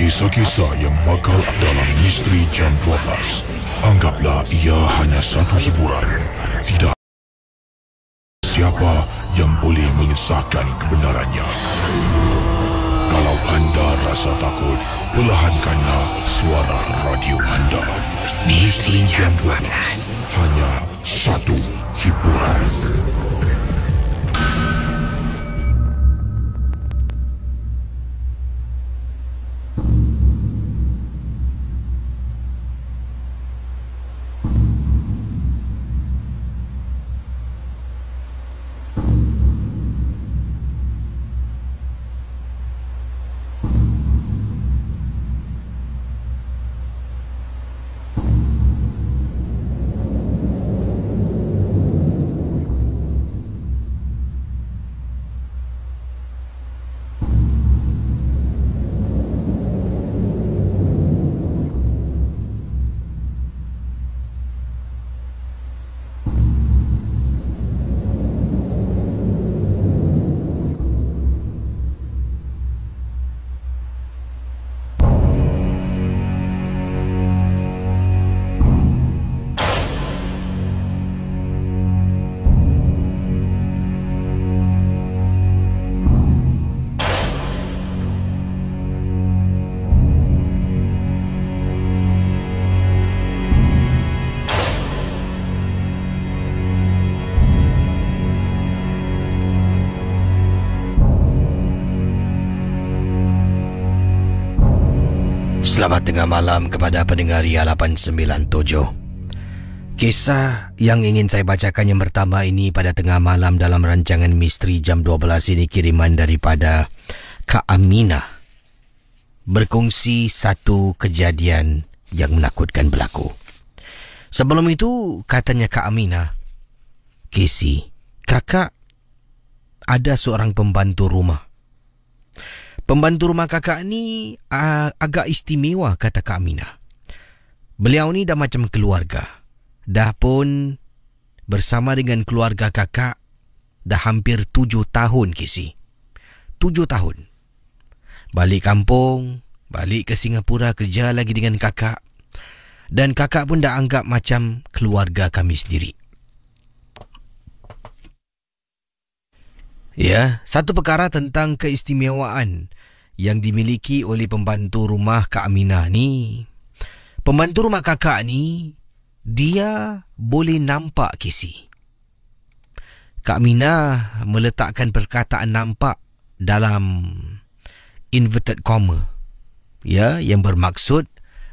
kisah-kisah yang bakal dalam Misteri Jam 12. Anggaplah ia hanya satu hiburan. Tidak siapa yang boleh mengesahkan kebenarannya. Kalau anda rasa takut, perlahankanlah suara radio anda. Misteri Jam 12. Hanya satu hiburan. Selamat tengah malam kepada pendengar Ria 897. Kisah yang ingin saya bacakan yang pertama ini pada tengah malam dalam rancangan Misteri Jam 12 ini kiriman daripada Kak Amina. Berkongsi satu kejadian yang menakutkan berlaku. Sebelum itu, katanya Kak Amina, Casey, kakak ada seorang pembantu rumah Pembantu rumah kakak ni uh, agak istimewa kata Kak Aminah. Beliau ni dah macam keluarga. Dah pun bersama dengan keluarga kakak dah hampir tujuh tahun kisi. Tujuh tahun. Balik kampung, balik ke Singapura kerja lagi dengan kakak. Dan kakak pun dah anggap macam keluarga kami sendiri. Ya, satu perkara tentang keistimewaan yang dimiliki oleh pembantu rumah Kak Aminah ni. Pembantu rumah kakak ni, dia boleh nampak kisi. Kak Aminah meletakkan perkataan nampak dalam inverted comma. Ya, yang bermaksud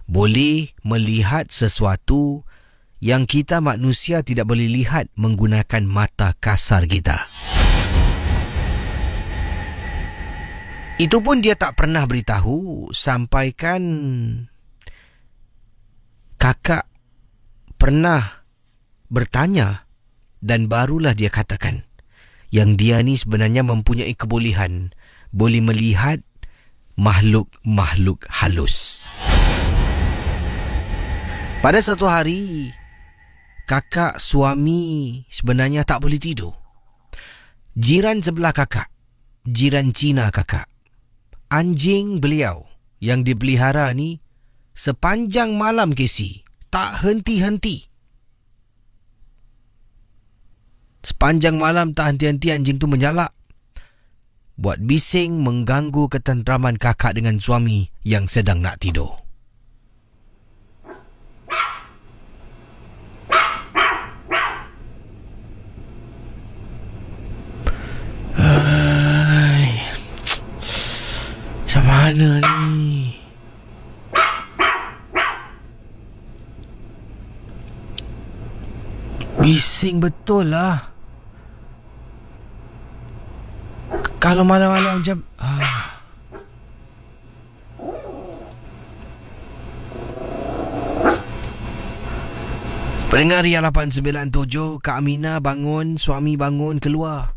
boleh melihat sesuatu yang kita manusia tidak boleh lihat menggunakan mata kasar kita. Itu pun dia tak pernah beritahu sampaikan kakak pernah bertanya dan barulah dia katakan yang dia ni sebenarnya mempunyai kebolehan boleh melihat makhluk-makhluk halus. Pada satu hari kakak suami sebenarnya tak boleh tidur. Jiran sebelah kakak, jiran Cina kakak anjing beliau yang dipelihara ni sepanjang malam Casey tak henti-henti. Sepanjang malam tak henti-henti anjing tu menyalak. Buat bising mengganggu ketenteraman kakak dengan suami yang sedang nak tidur. Mana ni? Bising betul lah. Kalau malam-malam jam... Ah. Pendengar Ria 897, Kak Amina bangun, suami bangun, keluar.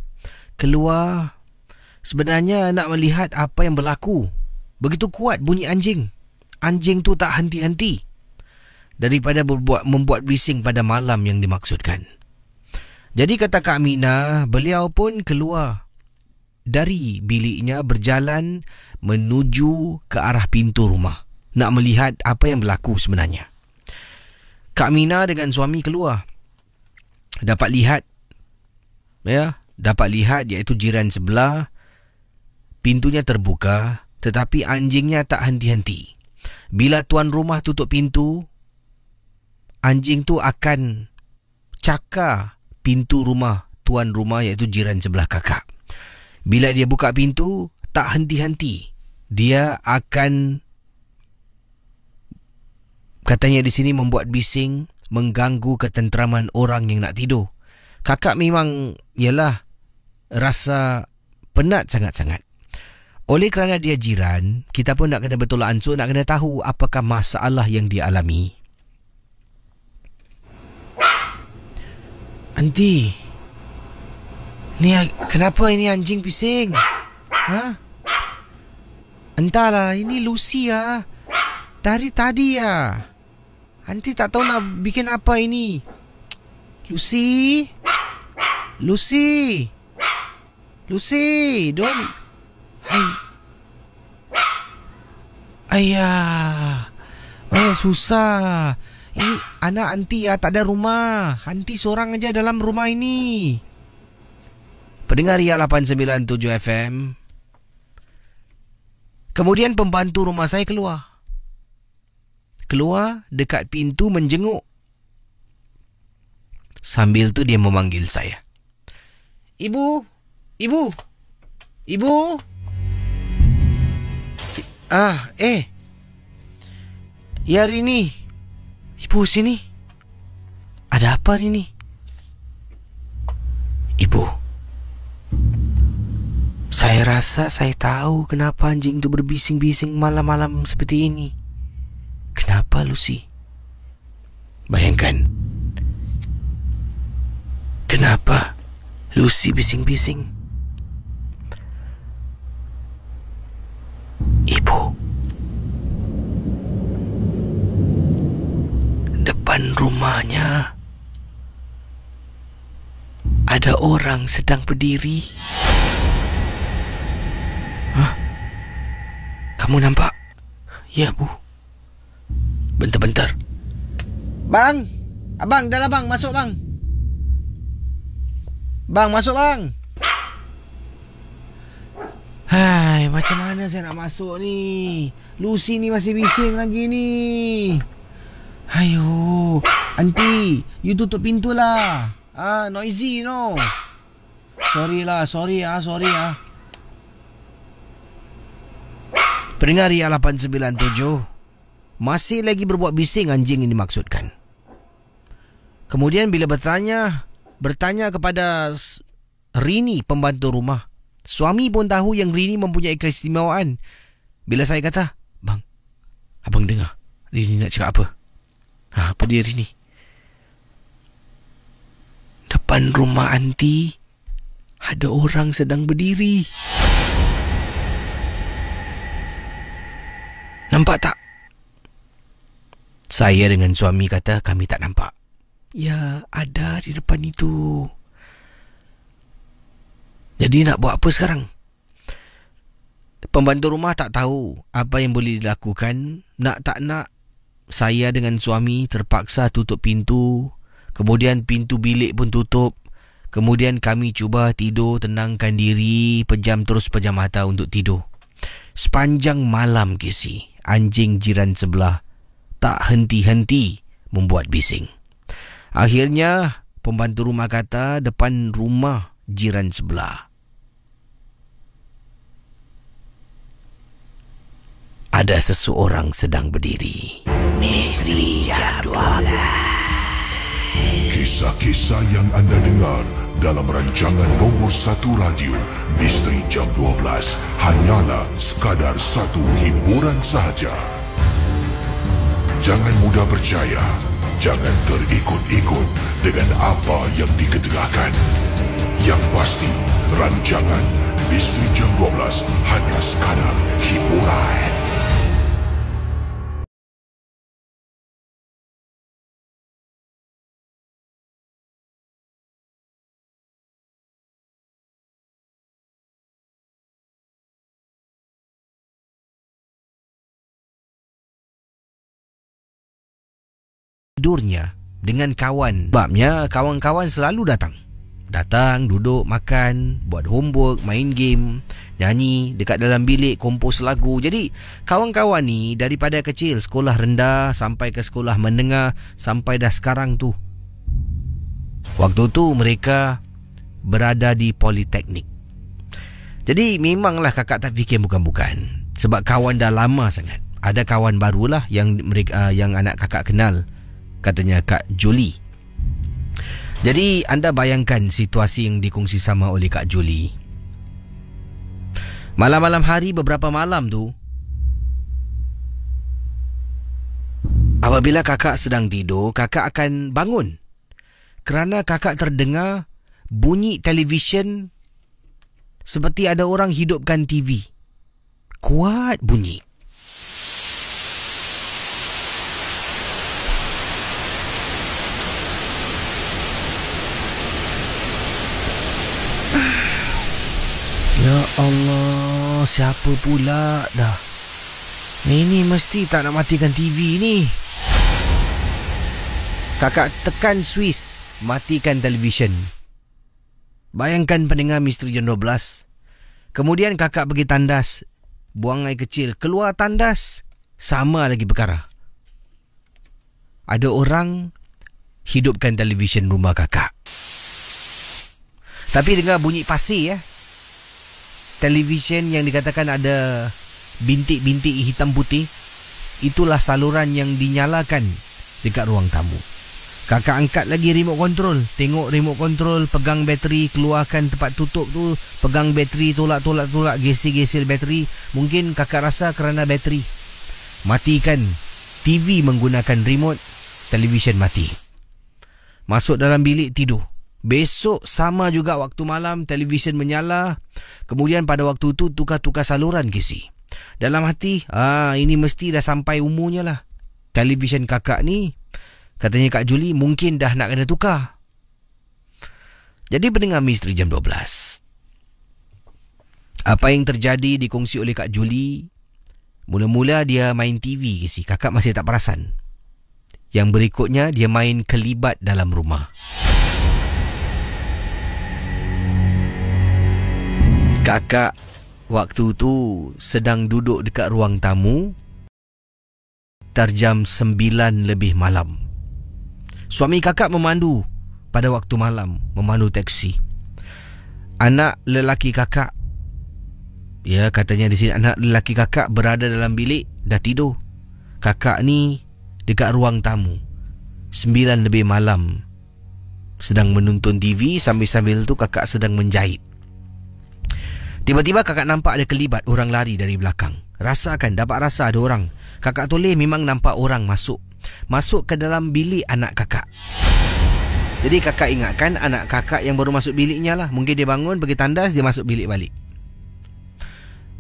Keluar. Sebenarnya nak melihat apa yang berlaku. Begitu kuat bunyi anjing. Anjing tu tak henti-henti. Daripada berbuat, membuat bising pada malam yang dimaksudkan. Jadi kata Kak Mina, beliau pun keluar dari biliknya berjalan menuju ke arah pintu rumah nak melihat apa yang berlaku sebenarnya. Kak Mina dengan suami keluar. Dapat lihat ya, dapat lihat iaitu jiran sebelah pintunya terbuka tetapi anjingnya tak henti-henti. Bila tuan rumah tutup pintu, anjing tu akan cakar pintu rumah tuan rumah iaitu jiran sebelah kakak. Bila dia buka pintu, tak henti-henti. Dia akan katanya di sini membuat bising, mengganggu ketenteraman orang yang nak tidur. Kakak memang ialah rasa penat sangat-sangat. Oleh kerana dia jiran, kita pun nak kena betul ansur, nak kena tahu apakah masalah yang dia alami. Aunty, ni kenapa ini anjing bising? Ha? Entahlah, ini Lucy ah. Dari tadi ya. Aunty tak tahu nak bikin apa ini. Lucy? Lucy? Lucy, don't... Ayah. Eh, susah. Ini anak anti ya, tak ada rumah. Anti seorang aja dalam rumah ini. Pendengar Ria 897 FM. Kemudian pembantu rumah saya keluar. Keluar dekat pintu menjenguk. Sambil tu dia memanggil saya. Ibu, ibu, ibu. Ah, eh. Ya Rini. Ibu sini. Ada apa Rini? Ibu. Saya rasa saya tahu kenapa anjing itu berbising-bising malam-malam seperti ini. Kenapa Lucy? Bayangkan. Kenapa Lucy bising-bising? Ibu. Depan rumahnya ada orang sedang berdiri. Hah? Kamu nampak? Ya, Bu. Bentar-bentar. Bang! Abang, dah lah bang. Masuk bang. Bang, masuk bang. Hai, macam mana saya nak masuk ni? Lucy ni masih bising lagi ni. Ayo, aunty, you tutup pintu lah. Ah, noisy no. Sorry lah, sorry ah, sorry ah. Pendengar Ria 897 Masih lagi berbuat bising anjing ini maksudkan Kemudian bila bertanya Bertanya kepada Rini pembantu rumah Suami pun tahu yang Rini mempunyai keistimewaan Bila saya kata Bang Abang dengar Rini nak cakap apa ha, Apa dia Rini Depan rumah anti Ada orang sedang berdiri Nampak tak? Saya dengan suami kata kami tak nampak. Ya, ada di depan itu. Jadi nak buat apa sekarang? Pembantu rumah tak tahu apa yang boleh dilakukan. Nak tak nak, saya dengan suami terpaksa tutup pintu. Kemudian pintu bilik pun tutup. Kemudian kami cuba tidur, tenangkan diri, pejam terus pejam mata untuk tidur. Sepanjang malam, Casey anjing jiran sebelah tak henti-henti membuat bising. Akhirnya, pembantu rumah kata depan rumah jiran sebelah. Ada seseorang sedang berdiri. Misteri Jam 12. Kisah-kisah yang anda dengar dalam rancangan nombor satu radio Misteri Jam 12 hanyalah sekadar satu hiburan sahaja. Jangan mudah percaya, jangan terikut-ikut dengan apa yang diketegakkan. Yang pasti, rancangan Misteri Jam 12 hanya sekadar hiburan. Tidurnya dengan kawan. Sebabnya kawan-kawan selalu datang. Datang, duduk, makan, buat homework, main game, nyanyi dekat dalam bilik, kompos lagu. Jadi kawan-kawan ni daripada kecil sekolah rendah sampai ke sekolah menengah sampai dah sekarang tu. Waktu tu mereka berada di politeknik. Jadi memanglah kakak tak fikir bukan-bukan. Sebab kawan dah lama sangat. Ada kawan barulah yang mereka uh, yang anak kakak kenal. Katanya Kak Julie. Jadi anda bayangkan situasi yang dikongsi sama oleh Kak Julie. Malam-malam hari beberapa malam tu Apabila kakak sedang tidur, kakak akan bangun. Kerana kakak terdengar bunyi televisyen seperti ada orang hidupkan TV. Kuat bunyi. Ya Allah, siapa pula dah? Ini mesti tak nak matikan TV ni. Kakak tekan Swiss, matikan televisyen. Bayangkan pendengar Misteri Jam 12. Kemudian kakak pergi tandas, buang air kecil, keluar tandas, sama lagi perkara. Ada orang hidupkan televisyen rumah kakak. Tapi dengar bunyi pasir ya televisyen yang dikatakan ada bintik-bintik hitam putih itulah saluran yang dinyalakan dekat ruang tamu. Kakak angkat lagi remote control. Tengok remote control, pegang bateri, keluarkan tempat tutup tu, pegang bateri, tolak-tolak-tolak, gesir-gesir bateri. Mungkin kakak rasa kerana bateri. Matikan TV menggunakan remote, televisyen mati. Masuk dalam bilik tidur. Besok sama juga waktu malam televisyen menyala. Kemudian pada waktu itu tukar-tukar saluran kisi. Dalam hati, ah ini mesti dah sampai umurnya lah. Televisyen kakak ni, katanya Kak Juli mungkin dah nak kena tukar. Jadi pendengar misteri jam 12. Apa yang terjadi dikongsi oleh Kak Juli, mula-mula dia main TV kisi. Kakak masih tak perasan. Yang berikutnya dia main kelibat dalam rumah. Kakak waktu tu sedang duduk dekat ruang tamu terjam sembilan lebih malam. Suami kakak memandu pada waktu malam, memandu teksi. Anak lelaki kakak ya katanya di sini anak lelaki kakak berada dalam bilik dah tidur. Kakak ni dekat ruang tamu. Sembilan lebih malam sedang menonton TV sambil-sambil tu kakak sedang menjahit. Tiba-tiba kakak nampak ada kelibat orang lari dari belakang. Rasakan, dapat rasa ada orang. Kakak toleh memang nampak orang masuk. Masuk ke dalam bilik anak kakak. Jadi kakak ingatkan anak kakak yang baru masuk biliknya lah. Mungkin dia bangun, pergi tandas, dia masuk bilik balik.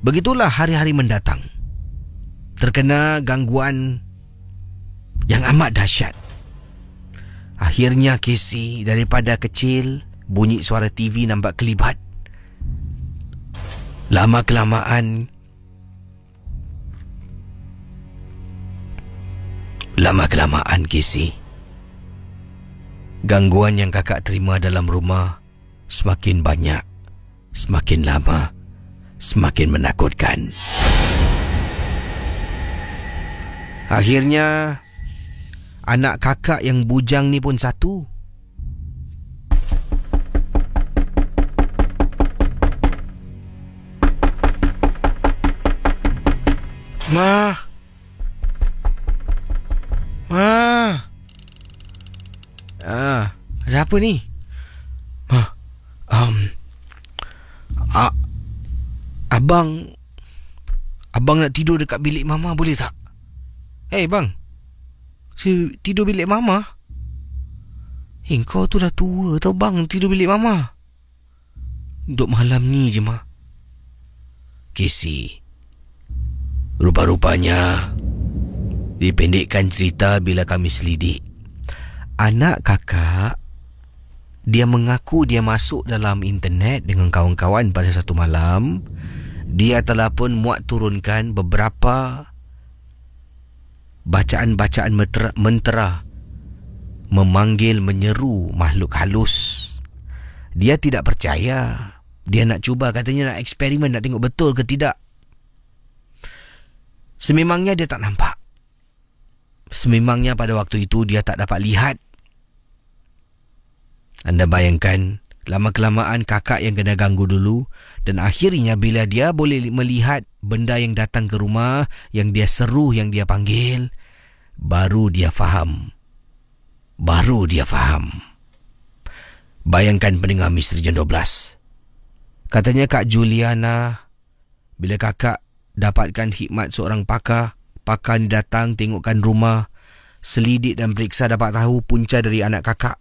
Begitulah hari-hari mendatang. Terkena gangguan yang amat dahsyat. Akhirnya Casey daripada kecil bunyi suara TV nampak kelibat. Lama kelamaan Lama kelamaan Casey Gangguan yang kakak terima dalam rumah Semakin banyak Semakin lama Semakin menakutkan. Akhirnya Anak kakak yang bujang ni pun satu Ma. Ma. Ah, ada apa ni? Ma. Um. A abang Abang nak tidur dekat bilik mama boleh tak? Eh hey, bang. Si tidur bilik mama? Eh, kau tu dah tua tau bang tidur bilik mama. Untuk malam ni je mah. Casey. Rupa-rupanya Dipendekkan cerita bila kami selidik Anak kakak Dia mengaku dia masuk dalam internet Dengan kawan-kawan pada satu malam Dia telah pun muat turunkan beberapa Bacaan-bacaan mentera, mentera memanggil menyeru makhluk halus. Dia tidak percaya. Dia nak cuba katanya nak eksperimen nak tengok betul ke tidak. Sememangnya dia tak nampak. Sememangnya pada waktu itu dia tak dapat lihat. Anda bayangkan lama-kelamaan kakak yang kena ganggu dulu dan akhirnya bila dia boleh melihat benda yang datang ke rumah yang dia seru yang dia panggil baru dia faham. Baru dia faham. Bayangkan pendengar misteri jam 12. Katanya Kak Juliana bila kakak dapatkan hikmat seorang pakar, pakar ni datang tengokkan rumah, selidik dan periksa dapat tahu punca dari anak kakak.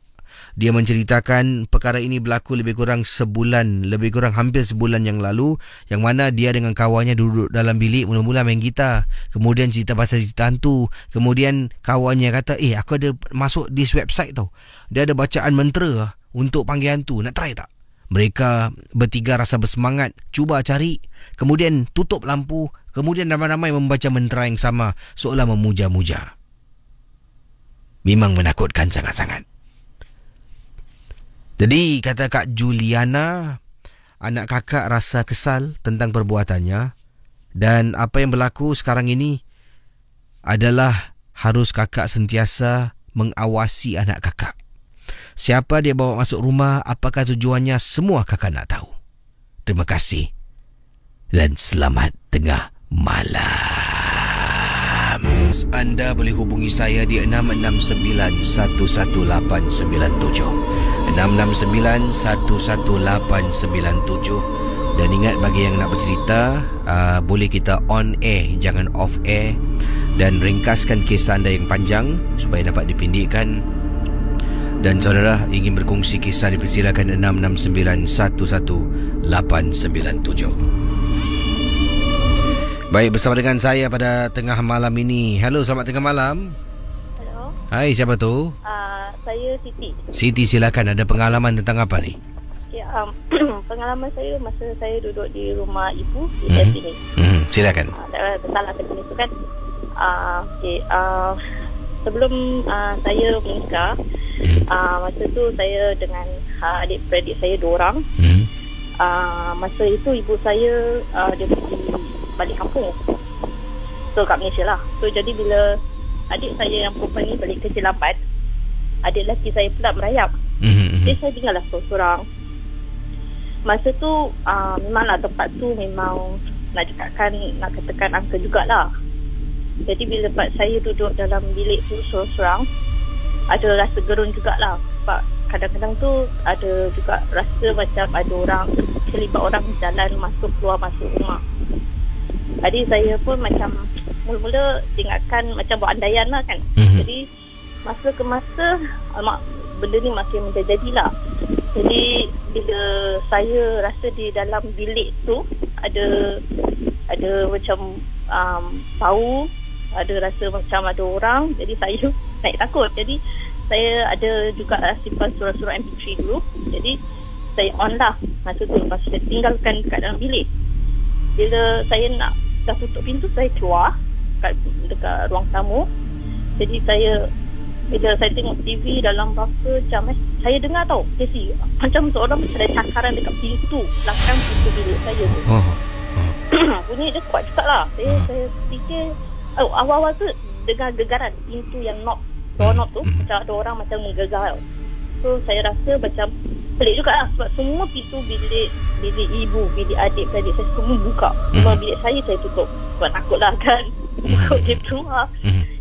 Dia menceritakan perkara ini berlaku lebih kurang sebulan, lebih kurang hampir sebulan yang lalu yang mana dia dengan kawannya duduk dalam bilik mula-mula main gitar. Kemudian cerita pasal cerita hantu. Kemudian kawannya kata, eh aku ada masuk di website tau. Dia ada bacaan mentera untuk panggil hantu. Nak try tak? Mereka bertiga rasa bersemangat, cuba cari, kemudian tutup lampu, kemudian ramai-ramai membaca mentera yang sama seolah memuja-muja. Memang menakutkan sangat-sangat. Jadi kata Kak Juliana, anak kakak rasa kesal tentang perbuatannya dan apa yang berlaku sekarang ini adalah harus kakak sentiasa mengawasi anak kakak. Siapa dia bawa masuk rumah, apakah tujuannya, semua kakak nak tahu. Terima kasih dan selamat tengah malam. Anda boleh hubungi saya di 669-11897. 669-11897 Dan ingat bagi yang nak bercerita uh, Boleh kita on air Jangan off air Dan ringkaskan kisah anda yang panjang Supaya dapat dipindikkan Dan saudara ingin berkongsi kisah Dipersilakan 669-11897 Baik bersama dengan saya pada tengah malam ini Hello selamat tengah malam Hello Hai siapa tu? uh, saya Siti. Siti silakan ada pengalaman tentang apa ni? Ya, um, pengalaman saya masa saya duduk di rumah ibu di mm-hmm. sini. Hmm, silakan. Uh, salah sini tu kan. Uh, okay, uh, sebelum uh, saya menikah, mm. uh, masa tu saya dengan uh, adik-beradik saya dua orang. Mm. Uh, masa itu ibu saya uh, dia pergi balik kampung. So kat Malaysia lah. So jadi bila adik saya yang perempuan ni balik kerja lambat, adik lelaki saya pula merayap. Mm-hmm. Jadi saya tinggallah seorang. Masa tu uh, memanglah tempat tu memang nak dekatkan, nak katakan angka jugalah. Jadi bila tempat saya duduk dalam bilik tu seorang-seorang, ada rasa gerun jugalah. Sebab kadang-kadang tu ada juga rasa macam ada orang, terlibat orang jalan masuk keluar masuk rumah. Jadi saya pun macam mula-mula ingatkan macam buat andaian lah kan. Mm-hmm. Jadi masa ke masa mak benda ni makin menjadi-jadilah. Jadi bila saya rasa di dalam bilik tu ada ada macam um, bau, ada rasa macam ada orang, jadi saya naik takut. Jadi saya ada juga simpan surat-surat MP3 dulu. Jadi saya on lah masa tu masa saya tinggalkan kat dalam bilik. Bila saya nak dah tutup pintu saya keluar kat dekat ruang tamu. Jadi saya bila saya tengok TV dalam berapa jam eh saya dengar tau Casey macam seorang ada cakaran dekat pintu belakang pintu bilik saya tu oh. oh. bunyi dia kuat juga lah saya, oh. saya fikir oh, awal-awal tu dengar gegaran pintu yang knock door knock tu hmm. macam ada orang macam menggegar so saya rasa macam pelik juga lah sebab semua pintu bilik bilik ibu, bilik adik, adik saya semua buka cuma hmm. bilik saya saya tutup sebab takut lah kan takut dia keluar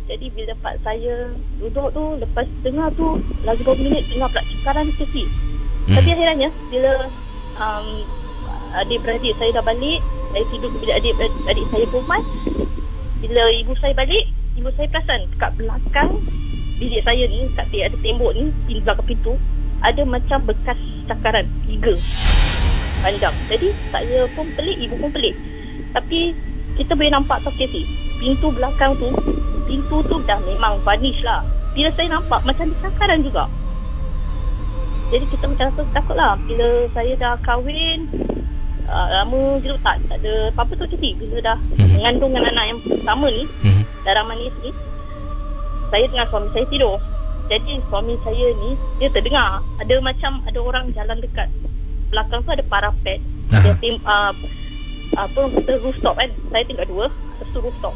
jadi bila pak saya duduk tu lepas dengar tu lagi beberapa minit dengar pula cekaran kecil. Hmm. Tapi akhirnya bila um, adik-beradik saya dah balik, saya tidur bila adik-beradik saya perempuan. Bila ibu saya balik, ibu saya perasan kat belakang bilik saya ni, kat ada tembok ni, di belakang pintu, ada macam bekas cakaran tiga panjang. Jadi saya pun pelik, ibu pun pelik. Tapi kita boleh nampak tak sih pintu belakang tu pintu tu dah memang vanish lah bila saya nampak macam disakaran juga jadi kita macam rasa takut lah bila saya dah kahwin uh, lama gitu tak, tak ada apa-apa tu jadi bila dah. Hmm. mengandung dengan anak yang pertama ni hmm. darah manis ni saya dengan suami saya tidur. Jadi suami saya ni dia terdengar. Ada macam ada orang jalan dekat belakang tu ada parapet. Dia tim uh, apa kita rooftop kan? Saya tinggal dua satu rooftop.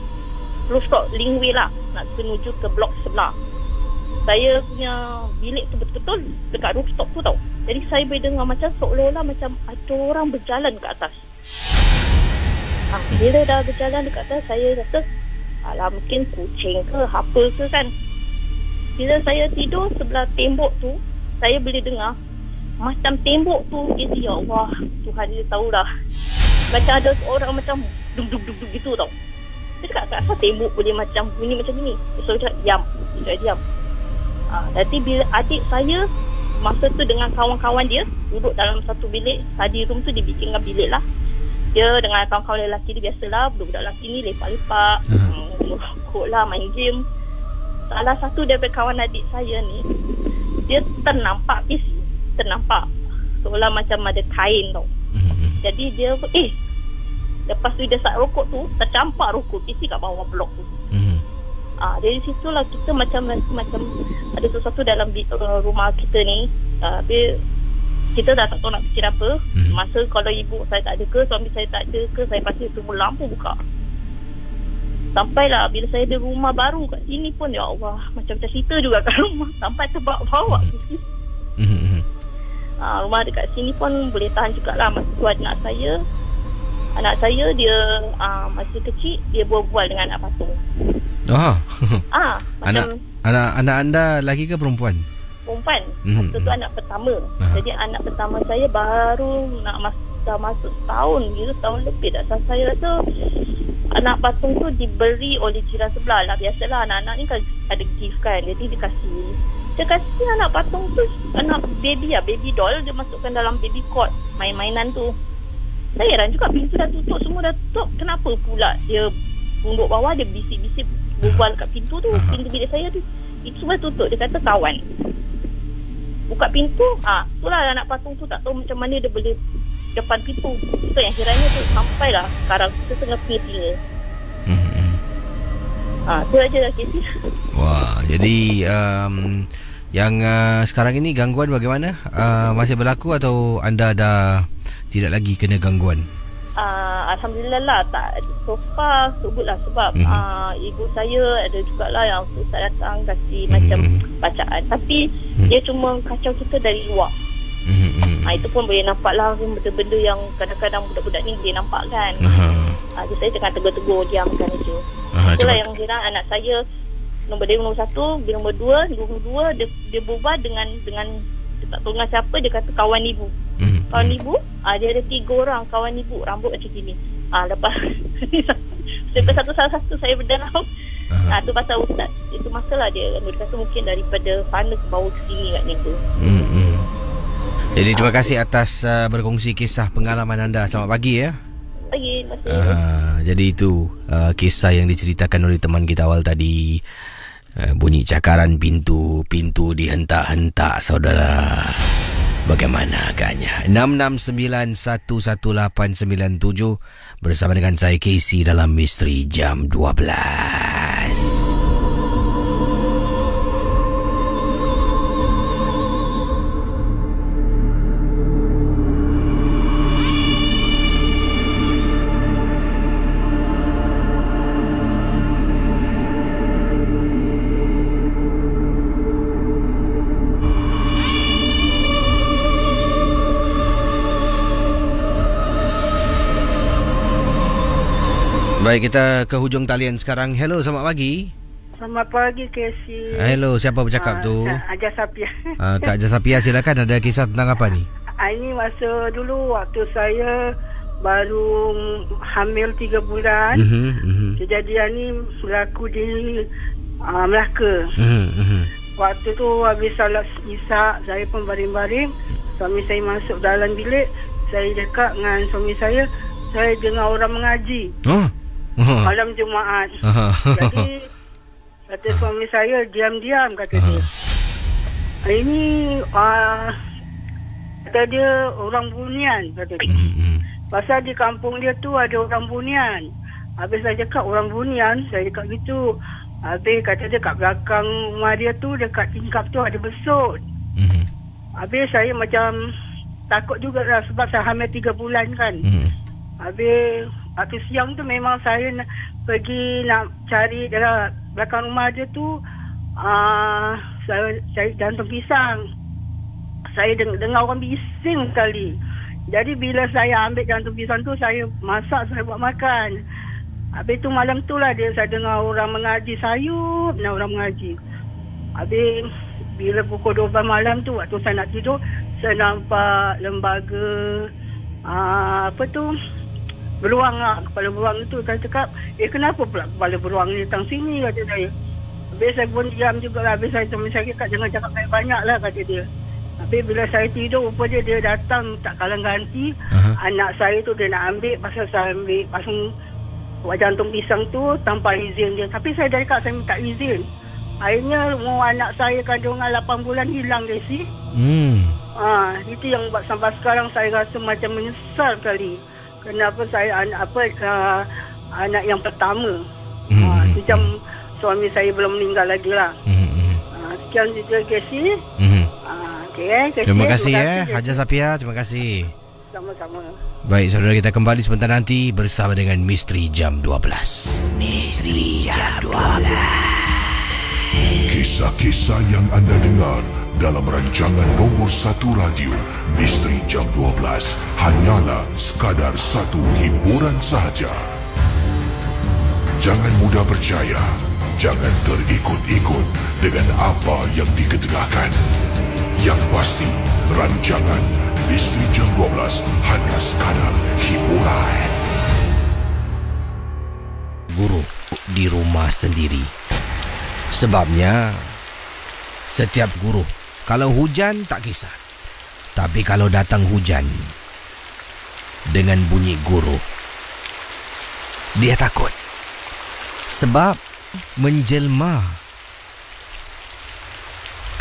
Rooftop linkway lah nak menuju ke blok sebelah saya punya bilik tu betul-betul dekat rooftop tu tau. Jadi saya boleh dengar macam seolah-olah macam ada orang berjalan dekat atas. Ha, bila dah berjalan dekat atas saya rasa alah mungkin kucing ke apa ke kan? Bila saya tidur sebelah tembok tu saya boleh dengar macam tembok tu jadi ya Allah Tuhan dia tahulah macam ada orang macam duk duk duk duk gitu tau. Saya cakap kenapa tembok boleh macam bunyi macam ni so saya cakap diam. Saya diam ha, nanti bila adik saya masa tu dengan kawan-kawan dia duduk dalam satu bilik study room tu dibikinkan bilik lah dia dengan kawan-kawan lelaki dia biasalah budak-budak lelaki ni lepak-lepak uh-huh. hmm, lah main game salah satu daripada kawan adik saya ni dia ternampak PC ternampak seolah macam ada kain tau mm-hmm. jadi dia eh lepas tu dia start rokok tu tercampak rokok PC kat bawah blok tu mm-hmm. Ah dari situ lah kita macam macam ada sesuatu dalam uh, rumah kita ni. Uh, dia kita dah tak tahu nak fikir apa. Mm-hmm. masa kalau ibu saya tak ada ke suami saya tak ada ke saya pasti semua lampu buka. Sampailah bila saya ada rumah baru kat sini pun ya Allah macam macam cerita juga kat rumah. Sampai terbawa-bawa. Mm-hmm. ha, rumah dekat sini pun boleh tahan jugalah. Masa tu anak saya anak saya dia uh, masih kecil dia bual-bual dengan anak patung oh. ah anak anak anak anda lelaki ke perempuan? Perempuan. Mm-hmm. masa tu anak pertama. Uh jadi anak pertama saya baru nak masuk dah masuk setahun gitu setahun lebih dah. Saya rasa anak patung tu diberi oleh jiran sebelah lah. Biasalah anak-anak ni kan ada gift kan jadi dia kasih. Dia kasih anak patung tu anak baby lah baby doll dia masukkan dalam baby cot main-mainan tu saya heran juga pintu dah tutup semua dah tutup. Kenapa pula dia tunduk bawah dia bisik-bisik berbual kat pintu tu pintu bilik saya tu? Itu semua tutup dia kata kawan. Buka pintu ah ha, itulah anak patung tu tak tahu macam mana dia boleh depan pintu. Itu yang kiranya tu Sampailah sekarang Kita tengah pinga-pinga hmm. Ah, tu aja lah Casey. Wah Jadi um, Yang uh, sekarang ini Gangguan bagaimana? Uh, Masih berlaku Atau anda dah Tidak lagi kena gangguan Uh, Alhamdulillah lah tak so far sebut lah sebab mm-hmm. uh, ibu saya ada jugalah yang susah datang kasi mm-hmm. macam bacaan tapi mm-hmm. dia cuma kacau kita dari luar Mm-hmm. Ha, itu pun boleh nampak lah benda-benda yang kadang-kadang budak-budak ni boleh nampak kan. Uh-huh. Ha, jadi saya tengah tegur-tegur diamkan je. Uh-huh. Itulah yang kira anak saya nombor dia nombor satu, dia nombor dua, nombor dua dia, dia berubah dengan dengan dia tak tahu dengan siapa dia kata kawan ibu. Mm-hmm. Kawan ibu, ha, dia ada tiga orang kawan ibu rambut macam gini. Ha, lepas Lepas satu salah satu saya berdalam uh-huh. ha, tu pasal ustaz Itu masalah dia Dia kata mungkin daripada Sana ke bawah ke sini kat ni tu mm-hmm. Jadi terima kasih atas uh, berkongsi kisah pengalaman anda. Selamat pagi ya. Pagi. Uh, jadi itu uh, kisah yang diceritakan oleh teman kita awal tadi. Uh, bunyi cakaran pintu, pintu dihentak-hentak saudara. Bagaimana agaknya? 66911897 bersama dengan saya Casey dalam Misteri Jam 12. Baik, kita ke hujung talian sekarang. Hello, selamat pagi. Selamat pagi, Casey. Hello, siapa bercakap uh, tu? Aja Sapia. Uh, Kak Aja Sapia, silakan. Ada kisah tentang apa ni? Ini masa dulu waktu saya baru hamil tiga bulan. Uh-huh, uh-huh. Kejadian ni berlaku di uh, Melaka. Uh-huh, uh-huh. Waktu tu habis salat isak, saya pun baring-baring. Suami saya masuk dalam bilik. Saya dekat dengan suami saya. Saya dengar orang mengaji. Oh uh malam Jumaat. uh Jadi kata suami saya diam-diam kata uh dia. Ini uh, kata dia orang bunian kata dia. Uh-huh. Pasal di kampung dia tu ada orang bunian. Habis saya cakap orang bunian, saya cakap gitu. Habis kata dia kat belakang rumah dia tu dekat tingkap tu ada besut. Mm-hmm. Habis saya macam takut juga lah sebab saya hamil tiga bulan kan. Mm-hmm. Habis waktu siang tu memang saya nak pergi nak cari dalam belakang rumah dia tu uh, saya cari jantung pisang. Saya dengar, dengar orang bising sekali. Jadi bila saya ambil jantung pisang tu saya masak saya buat makan. Habis tu malam tu lah dia saya dengar orang mengaji sayup nak orang mengaji. Habis bila pukul 12 malam tu waktu saya nak tidur saya nampak lembaga aa, apa tu beruang lah kepala beruang tu saya cakap eh kenapa pula kepala beruang ni datang sini kata saya. Habis saya pun diam juga lah. Habis saya teman saya cakap jangan cakap banyak-banyak lah kata dia. Tapi bila saya tidur rupa dia datang tak kalang ganti. Uh-huh. Anak saya tu dia nak ambil pasal saya ambil pasal buat jantung pisang tu tanpa izin dia. Tapi saya dari kat saya minta izin. Akhirnya mau anak saya kandungan 8 bulan hilang dia si. Hmm. Ha, itu yang buat sampai sekarang saya rasa macam menyesal kali. Kenapa saya anak apa uh, anak yang pertama. Hmm. Ha, macam suami saya belum meninggal lagi lah. Hmm. Ha, sekian juga Casey. Hmm. Okay, eh, Casey. Terima kasih, terima kasih ya Haja Sapia. Terima kasih. Sama-sama. Baik, saudara kita kembali sebentar nanti bersama dengan Misteri Jam 12. Misteri Jam 12. Kisah-kisah yang anda dengar dalam rancangan nombor satu radio Misteri Jam 12 hanyalah sekadar satu hiburan sahaja. Jangan mudah percaya, jangan terikut-ikut dengan apa yang diketengahkan. Yang pasti, rancangan Misteri Jam 12 hanya sekadar hiburan. Guru di rumah sendiri. Sebabnya, setiap guru, kalau hujan tak kisah. Tapi kalau datang hujan, dengan bunyi guru, dia takut. Sebab menjelma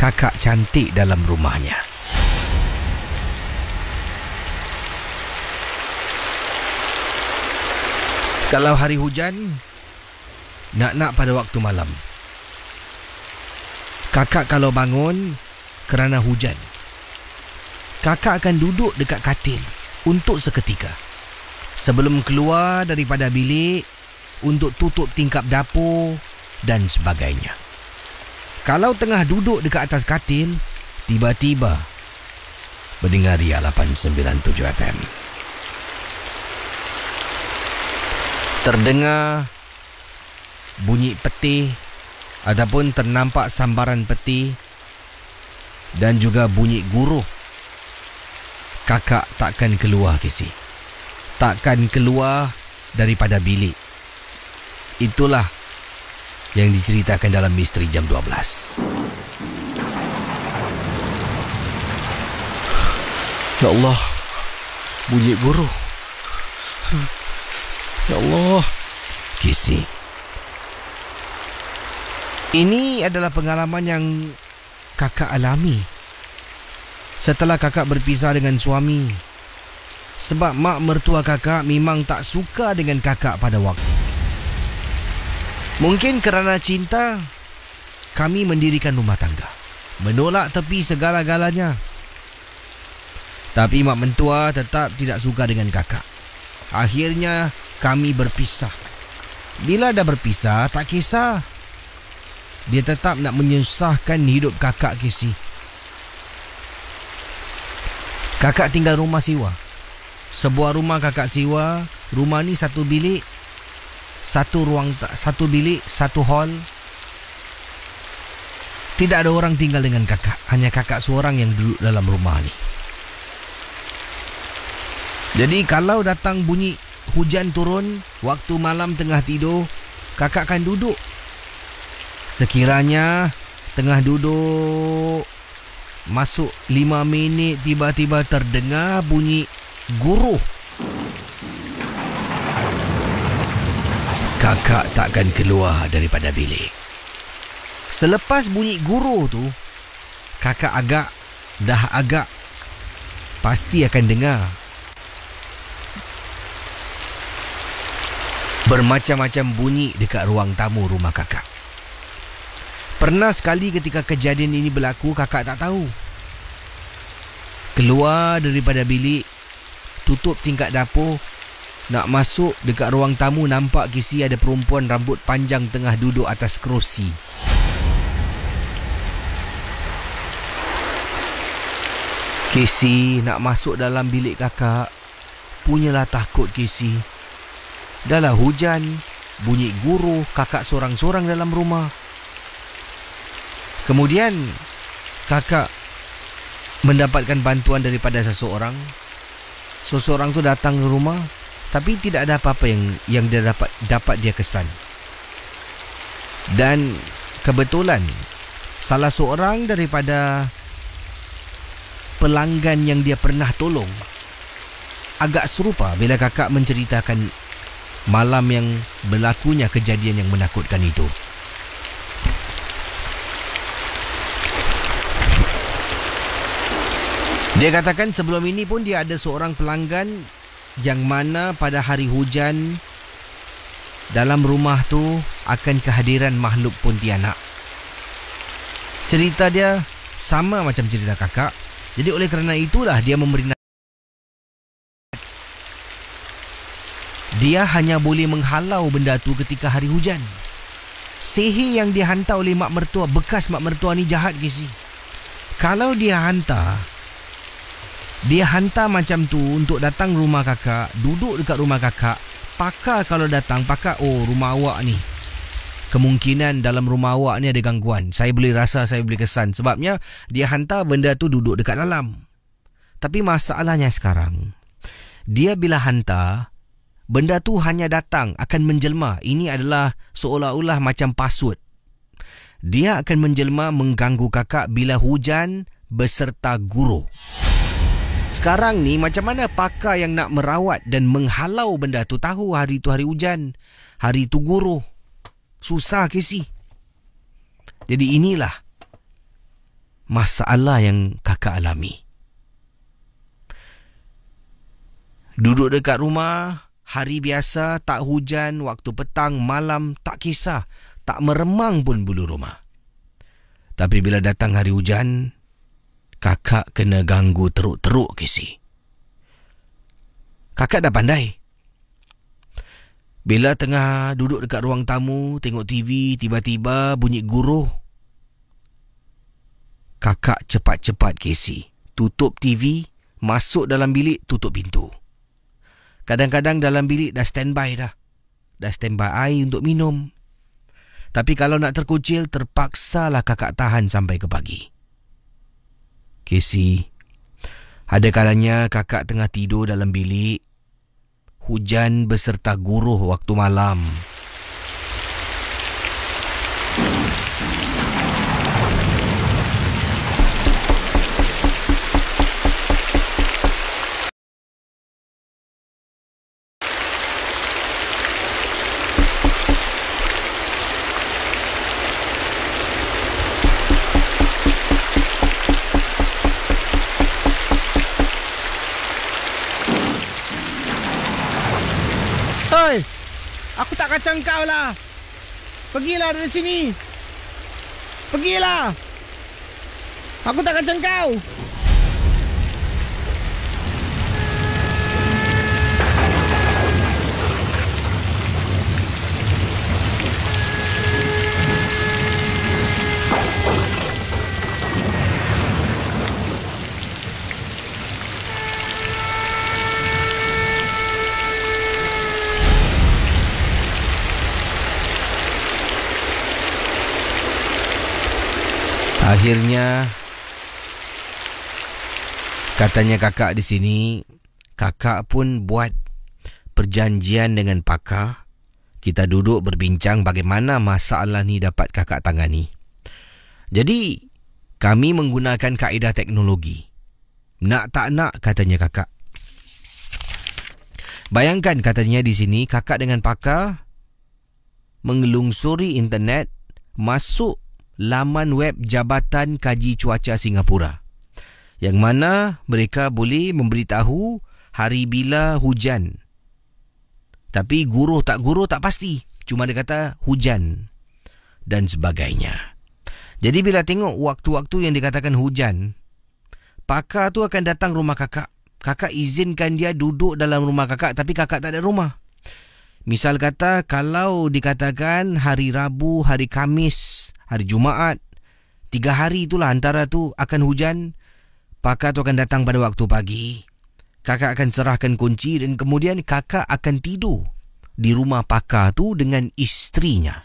kakak cantik dalam rumahnya. Kalau hari hujan Nak-nak pada waktu malam Kakak kalau bangun Kerana hujan. Kakak akan duduk dekat katil Untuk seketika. Sebelum keluar daripada bilik Untuk tutup tingkap dapur Dan sebagainya. Kalau tengah duduk dekat atas katil Tiba-tiba Mendengar Ria 897 FM terdengar bunyi peti ataupun ternampak sambaran peti dan juga bunyi guru kakak takkan keluar kesi takkan keluar daripada bilik itulah yang diceritakan dalam misteri jam 12 Ya Allah bunyi guru Ya Allah. Kisi. Ini adalah pengalaman yang kakak alami. Setelah kakak berpisah dengan suami. Sebab mak mertua kakak memang tak suka dengan kakak pada waktu. Mungkin kerana cinta, kami mendirikan rumah tangga. Menolak tepi segala-galanya. Tapi mak mentua tetap tidak suka dengan kakak. Akhirnya kami berpisah. Bila dah berpisah, tak kisah. Dia tetap nak menyusahkan hidup kakak Kisi. Kakak tinggal rumah siwa. Sebuah rumah kakak siwa. Rumah ni satu bilik. Satu ruang, satu bilik, satu hall. Tidak ada orang tinggal dengan kakak. Hanya kakak seorang yang duduk dalam rumah ni. Jadi kalau datang bunyi hujan turun, waktu malam tengah tidur, kakak akan duduk. Sekiranya tengah duduk, masuk lima minit tiba-tiba terdengar bunyi guruh. Kakak takkan keluar daripada bilik. Selepas bunyi guruh tu, kakak agak, dah agak, pasti akan dengar bermacam-macam bunyi dekat ruang tamu rumah kakak. Pernah sekali ketika kejadian ini berlaku kakak tak tahu. Keluar daripada bilik, tutup tingkat dapur, nak masuk dekat ruang tamu nampak kisi ada perempuan rambut panjang tengah duduk atas kerusi. Casey nak masuk dalam bilik kakak Punyalah takut Dah lah hujan Bunyi guru kakak sorang-sorang dalam rumah Kemudian kakak mendapatkan bantuan daripada seseorang. Seseorang tu datang ke rumah tapi tidak ada apa-apa yang yang dia dapat dapat dia kesan. Dan kebetulan salah seorang daripada pelanggan yang dia pernah tolong agak serupa bila kakak menceritakan malam yang berlakunya kejadian yang menakutkan itu. Dia katakan sebelum ini pun dia ada seorang pelanggan yang mana pada hari hujan dalam rumah tu akan kehadiran makhluk pontianak. Cerita dia sama macam cerita kakak. Jadi oleh kerana itulah dia memberi Dia hanya boleh menghalau benda tu ketika hari hujan. Sihir yang dihantar oleh mak mertua, bekas mak mertua ni jahat ke si? Kalau dia hantar dia hantar macam tu untuk datang rumah kakak, duduk dekat rumah kakak. Pakar kalau datang, pakar, oh rumah awak ni. Kemungkinan dalam rumah awak ni ada gangguan. Saya boleh rasa, saya boleh kesan. Sebabnya dia hantar benda tu duduk dekat dalam. Tapi masalahnya sekarang, dia bila hantar, benda tu hanya datang, akan menjelma. Ini adalah seolah-olah macam password. Dia akan menjelma mengganggu kakak bila hujan beserta guru. Sekarang ni macam mana pakar yang nak merawat dan menghalau benda tu tahu hari tu hari hujan, hari tu guru. Susah ke si? Jadi inilah masalah yang kakak alami. Duduk dekat rumah, hari biasa, tak hujan, waktu petang, malam, tak kisah. Tak meremang pun bulu rumah. Tapi bila datang hari hujan, kakak kena ganggu teruk-teruk ke si. Kakak dah pandai. Bila tengah duduk dekat ruang tamu, tengok TV, tiba-tiba bunyi guruh. Kakak cepat-cepat Casey. Tutup TV, masuk dalam bilik, tutup pintu. Kadang-kadang dalam bilik dah standby dah. Dah standby air untuk minum. Tapi kalau nak terkucil, terpaksalah kakak tahan sampai ke pagi. Casey, ada kalanya kakak tengah tidur dalam bilik. Hujan beserta guruh waktu malam. Kacang kau lah. Pergilah dari sini. Pergilah. Aku tak kacang kau. Akhirnya katanya kakak di sini kakak pun buat perjanjian dengan pakar. Kita duduk berbincang bagaimana masalah ni dapat kakak tangani. Jadi kami menggunakan kaedah teknologi. Nak tak nak katanya kakak. Bayangkan katanya di sini kakak dengan pakar mengelungsuri internet masuk laman web Jabatan Kaji Cuaca Singapura yang mana mereka boleh memberitahu hari bila hujan. Tapi guru tak guru tak pasti. Cuma dia kata hujan dan sebagainya. Jadi bila tengok waktu-waktu yang dikatakan hujan, pakar tu akan datang rumah kakak. Kakak izinkan dia duduk dalam rumah kakak tapi kakak tak ada rumah. Misal kata kalau dikatakan hari Rabu, hari Kamis, hari Jumaat, tiga hari itulah antara tu akan hujan, pakar tu akan datang pada waktu pagi. Kakak akan serahkan kunci dan kemudian kakak akan tidur di rumah pakar tu dengan istrinya.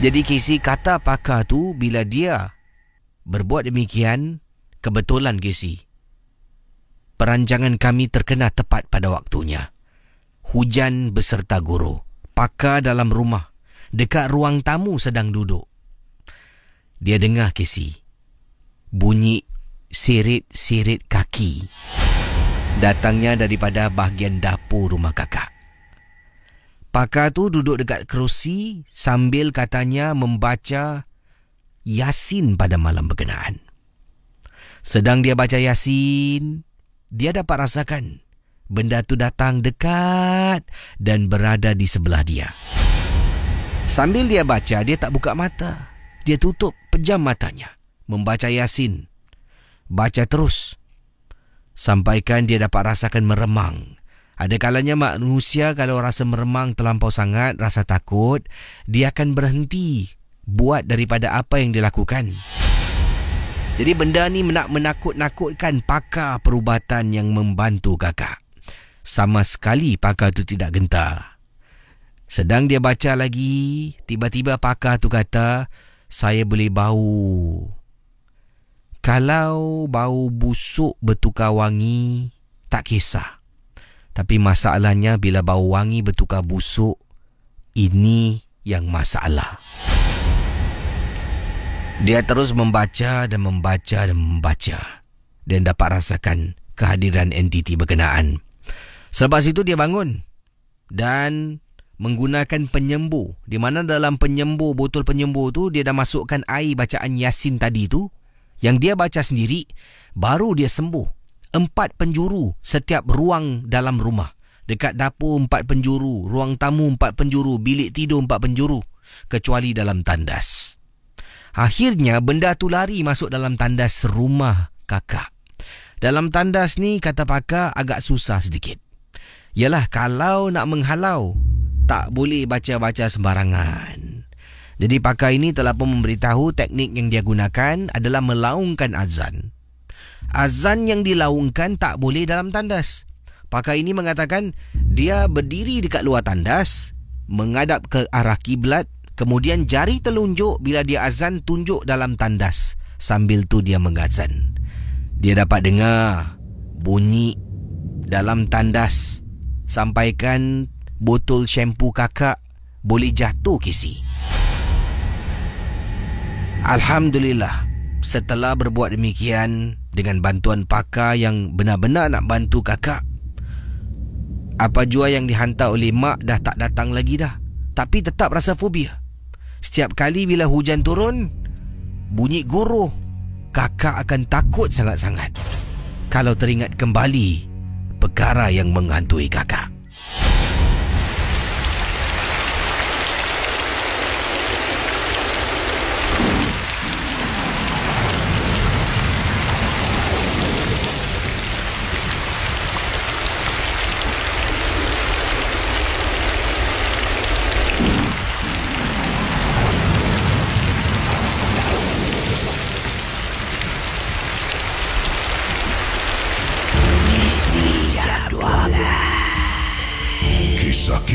Jadi Casey kata pakar tu bila dia berbuat demikian, kebetulan Casey. Perancangan kami terkena tepat pada waktunya. Hujan beserta guru. Pakar dalam rumah. Dekat ruang tamu sedang duduk. Dia dengar Casey. Bunyi sirit-sirit kaki. Datangnya daripada bahagian dapur rumah kakak. Pakar tu duduk dekat kerusi sambil katanya membaca Yasin pada malam berkenaan. Sedang dia baca Yasin, dia dapat rasakan benda tu datang dekat dan berada di sebelah dia. Sambil dia baca, dia tak buka mata. Dia tutup, pejam matanya. Membaca Yasin. Baca terus. Sampaikan dia dapat rasakan meremang. Ada kalanya manusia kalau rasa meremang terlampau sangat, rasa takut, dia akan berhenti buat daripada apa yang dilakukan. Jadi benda ni nak menakut-nakutkan pakar perubatan yang membantu kakak. Sama sekali pakar tu tidak gentar. Sedang dia baca lagi, tiba-tiba pakar tu kata, saya boleh bau. Kalau bau busuk bertukar wangi, tak kisah. Tapi masalahnya bila bau wangi bertukar busuk, ini yang masalah. Dia terus membaca dan membaca dan membaca dan dapat rasakan kehadiran entiti berkenaan. Selepas itu dia bangun dan menggunakan penyembuh. Di mana dalam penyembuh, botol penyembuh tu dia dah masukkan air bacaan Yasin tadi tu yang dia baca sendiri baru dia sembuh empat penjuru setiap ruang dalam rumah. Dekat dapur empat penjuru, ruang tamu empat penjuru, bilik tidur empat penjuru. Kecuali dalam tandas. Akhirnya benda tu lari masuk dalam tandas rumah kakak. Dalam tandas ni kata pakar agak susah sedikit. Yalah kalau nak menghalau, tak boleh baca-baca sembarangan. Jadi pakar ini telah pun memberitahu teknik yang dia gunakan adalah melaungkan azan azan yang dilaungkan tak boleh dalam tandas. Pakar ini mengatakan dia berdiri dekat luar tandas, menghadap ke arah kiblat, kemudian jari telunjuk bila dia azan tunjuk dalam tandas. Sambil tu dia mengazan. Dia dapat dengar bunyi dalam tandas. Sampaikan botol syampu kakak boleh jatuh kisi. Alhamdulillah setelah berbuat demikian dengan bantuan pakar yang benar-benar nak bantu kakak. Apa jua yang dihantar oleh mak dah tak datang lagi dah. Tapi tetap rasa fobia. Setiap kali bila hujan turun, bunyi guruh, kakak akan takut sangat-sangat. Kalau teringat kembali perkara yang menghantui kakak.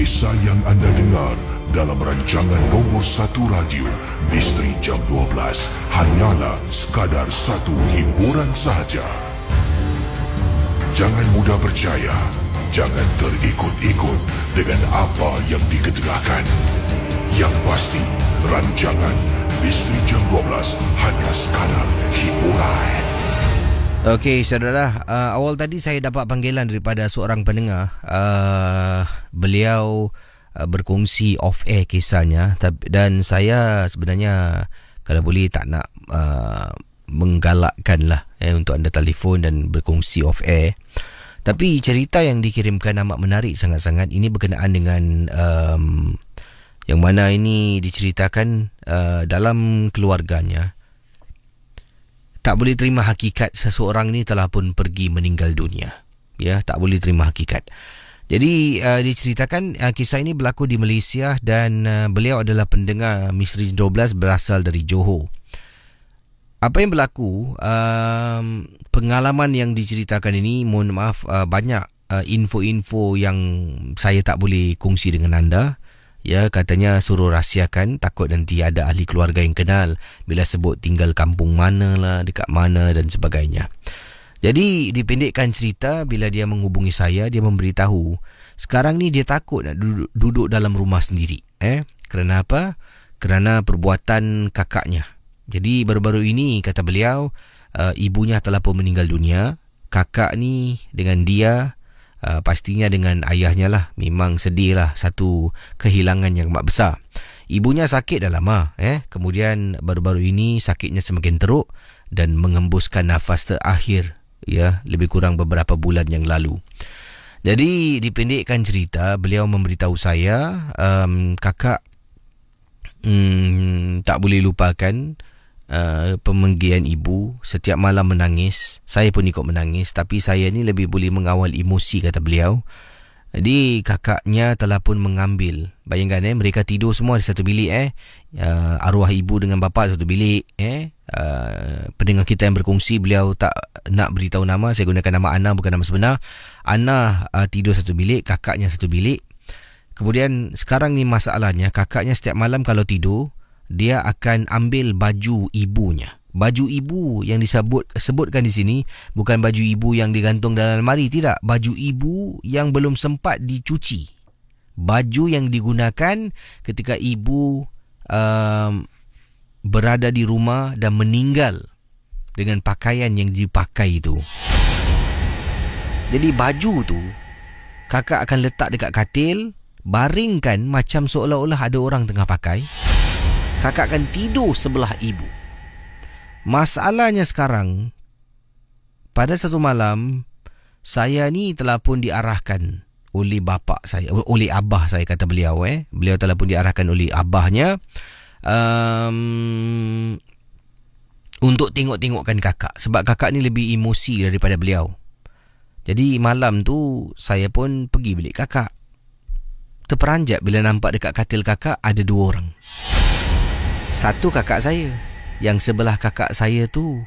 Kisah yang anda dengar dalam rancangan nombor satu radio Misteri Jam 12 hanyalah sekadar satu hiburan sahaja. Jangan mudah percaya, jangan terikut-ikut dengan apa yang diketengahkan. Yang pasti, rancangan Misteri Jam 12 hanya sekadar hiburan. Okey, saudara, uh, awal tadi saya dapat panggilan daripada seorang pendengar. Uh, beliau uh, berkongsi off air kisahnya dan saya sebenarnya kalau boleh tak nak uh, menggalakkan lah eh, untuk anda telefon dan berkongsi off air. Tapi cerita yang dikirimkan amat menarik sangat-sangat. Ini berkenaan dengan um, yang mana ini diceritakan uh, dalam keluarganya tak boleh terima hakikat seseorang ni telah pun pergi meninggal dunia ya tak boleh terima hakikat jadi uh, diceritakan uh, kisah ini berlaku di Malaysia dan uh, beliau adalah pendengar Misteri 12 berasal dari Johor. Apa yang berlaku? Uh, pengalaman yang diceritakan ini, mohon maaf, uh, banyak uh, info-info yang saya tak boleh kongsi dengan anda. Ya, katanya suruh rahsiakan takut nanti ada ahli keluarga yang kenal bila sebut tinggal kampung mana lah, dekat mana dan sebagainya. Jadi dipendekkan cerita bila dia menghubungi saya dia memberitahu sekarang ni dia takut nak duduk, duduk dalam rumah sendiri eh kerana apa? Kerana perbuatan kakaknya. Jadi baru-baru ini kata beliau uh, ibunya telah pun meninggal dunia. Kakak ni dengan dia uh, pastinya dengan ayahnya lah memang sedih lah satu kehilangan yang amat besar. Ibunya sakit dah lama eh kemudian baru-baru ini sakitnya semakin teruk dan mengembuskan nafas terakhir ya lebih kurang beberapa bulan yang lalu. Jadi dipendekkan cerita, beliau memberitahu saya um, kakak um, tak boleh lupakan uh, pemenggian ibu setiap malam menangis. Saya pun ikut menangis tapi saya ni lebih boleh mengawal emosi kata beliau. Jadi kakaknya telah pun mengambil. Bayangkan eh Mereka tidur semua di satu bilik eh. Uh, Arwah ibu dengan bapa satu bilik eh. Uh, Pendengar kita yang berkongsi Beliau tak nak beritahu nama. Saya gunakan nama Ana bukan nama sebenar. Ana uh, tidur satu bilik Kakaknya satu bilik. Kemudian sekarang ni masalahnya Kakaknya setiap malam kalau tidur Dia akan ambil baju ibunya. Baju ibu yang disebut sebutkan di sini bukan baju ibu yang digantung dalam lemari. Tidak. Baju ibu yang belum sempat dicuci. Baju yang digunakan ketika ibu um, berada di rumah dan meninggal dengan pakaian yang dipakai itu. Jadi baju tu kakak akan letak dekat katil baringkan macam seolah-olah ada orang tengah pakai kakak akan tidur sebelah ibu. Masalahnya sekarang pada satu malam saya ni telah pun diarahkan oleh bapa saya oleh abah saya kata beliau eh. Beliau telah pun diarahkan oleh abahnya um, untuk tengok-tengokkan kakak. Sebab kakak ni lebih emosi daripada beliau. Jadi malam tu saya pun pergi bilik kakak. Terperanjat bila nampak dekat katil kakak ada dua orang satu kakak saya yang sebelah kakak saya tu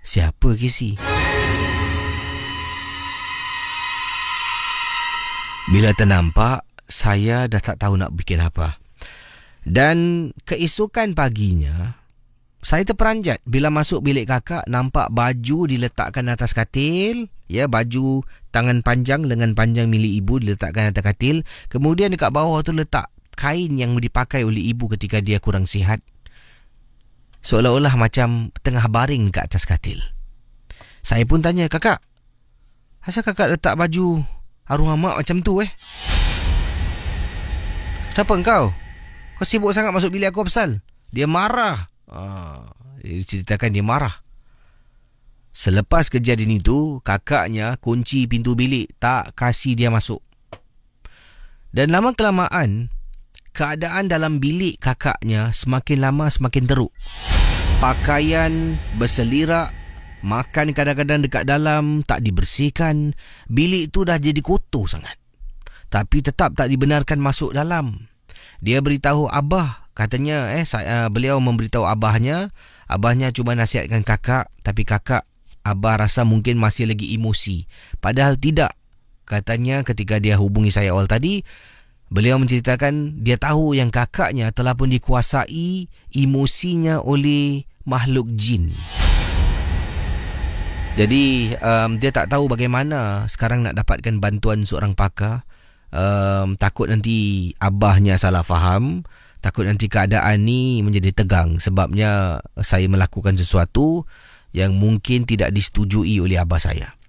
siapa Kisi? Bila ternampak, saya dah tak tahu nak bikin apa. Dan keesokan paginya, saya terperanjat bila masuk bilik kakak nampak baju diletakkan atas katil. Ya, baju tangan panjang, lengan panjang milik ibu diletakkan atas katil. Kemudian dekat bawah tu letak kain yang dipakai oleh ibu ketika dia kurang sihat seolah-olah macam tengah baring kat atas katil. Saya pun tanya, kakak, asal kakak letak baju arwah mak macam tu eh? Kenapa engkau? Kau sibuk sangat masuk bilik aku pasal? Dia marah. Ah, dia ceritakan dia marah. Selepas kejadian itu, kakaknya kunci pintu bilik, tak kasih dia masuk. Dan lama kelamaan, keadaan dalam bilik kakaknya semakin lama semakin teruk. Pakaian berselirak, makan kadang-kadang dekat dalam tak dibersihkan, bilik tu dah jadi kotor sangat. Tapi tetap tak dibenarkan masuk dalam. Dia beritahu abah, katanya eh saya, uh, beliau memberitahu abahnya, abahnya cuma nasihatkan kakak, tapi kakak abah rasa mungkin masih lagi emosi. Padahal tidak. Katanya ketika dia hubungi saya awal tadi, Beliau menceritakan dia tahu yang kakaknya telah pun dikuasai emosinya oleh makhluk jin. Jadi um, dia tak tahu bagaimana sekarang nak dapatkan bantuan seorang pakar. Um, takut nanti abahnya salah faham. Takut nanti keadaan ni menjadi tegang sebabnya saya melakukan sesuatu yang mungkin tidak disetujui oleh abah saya.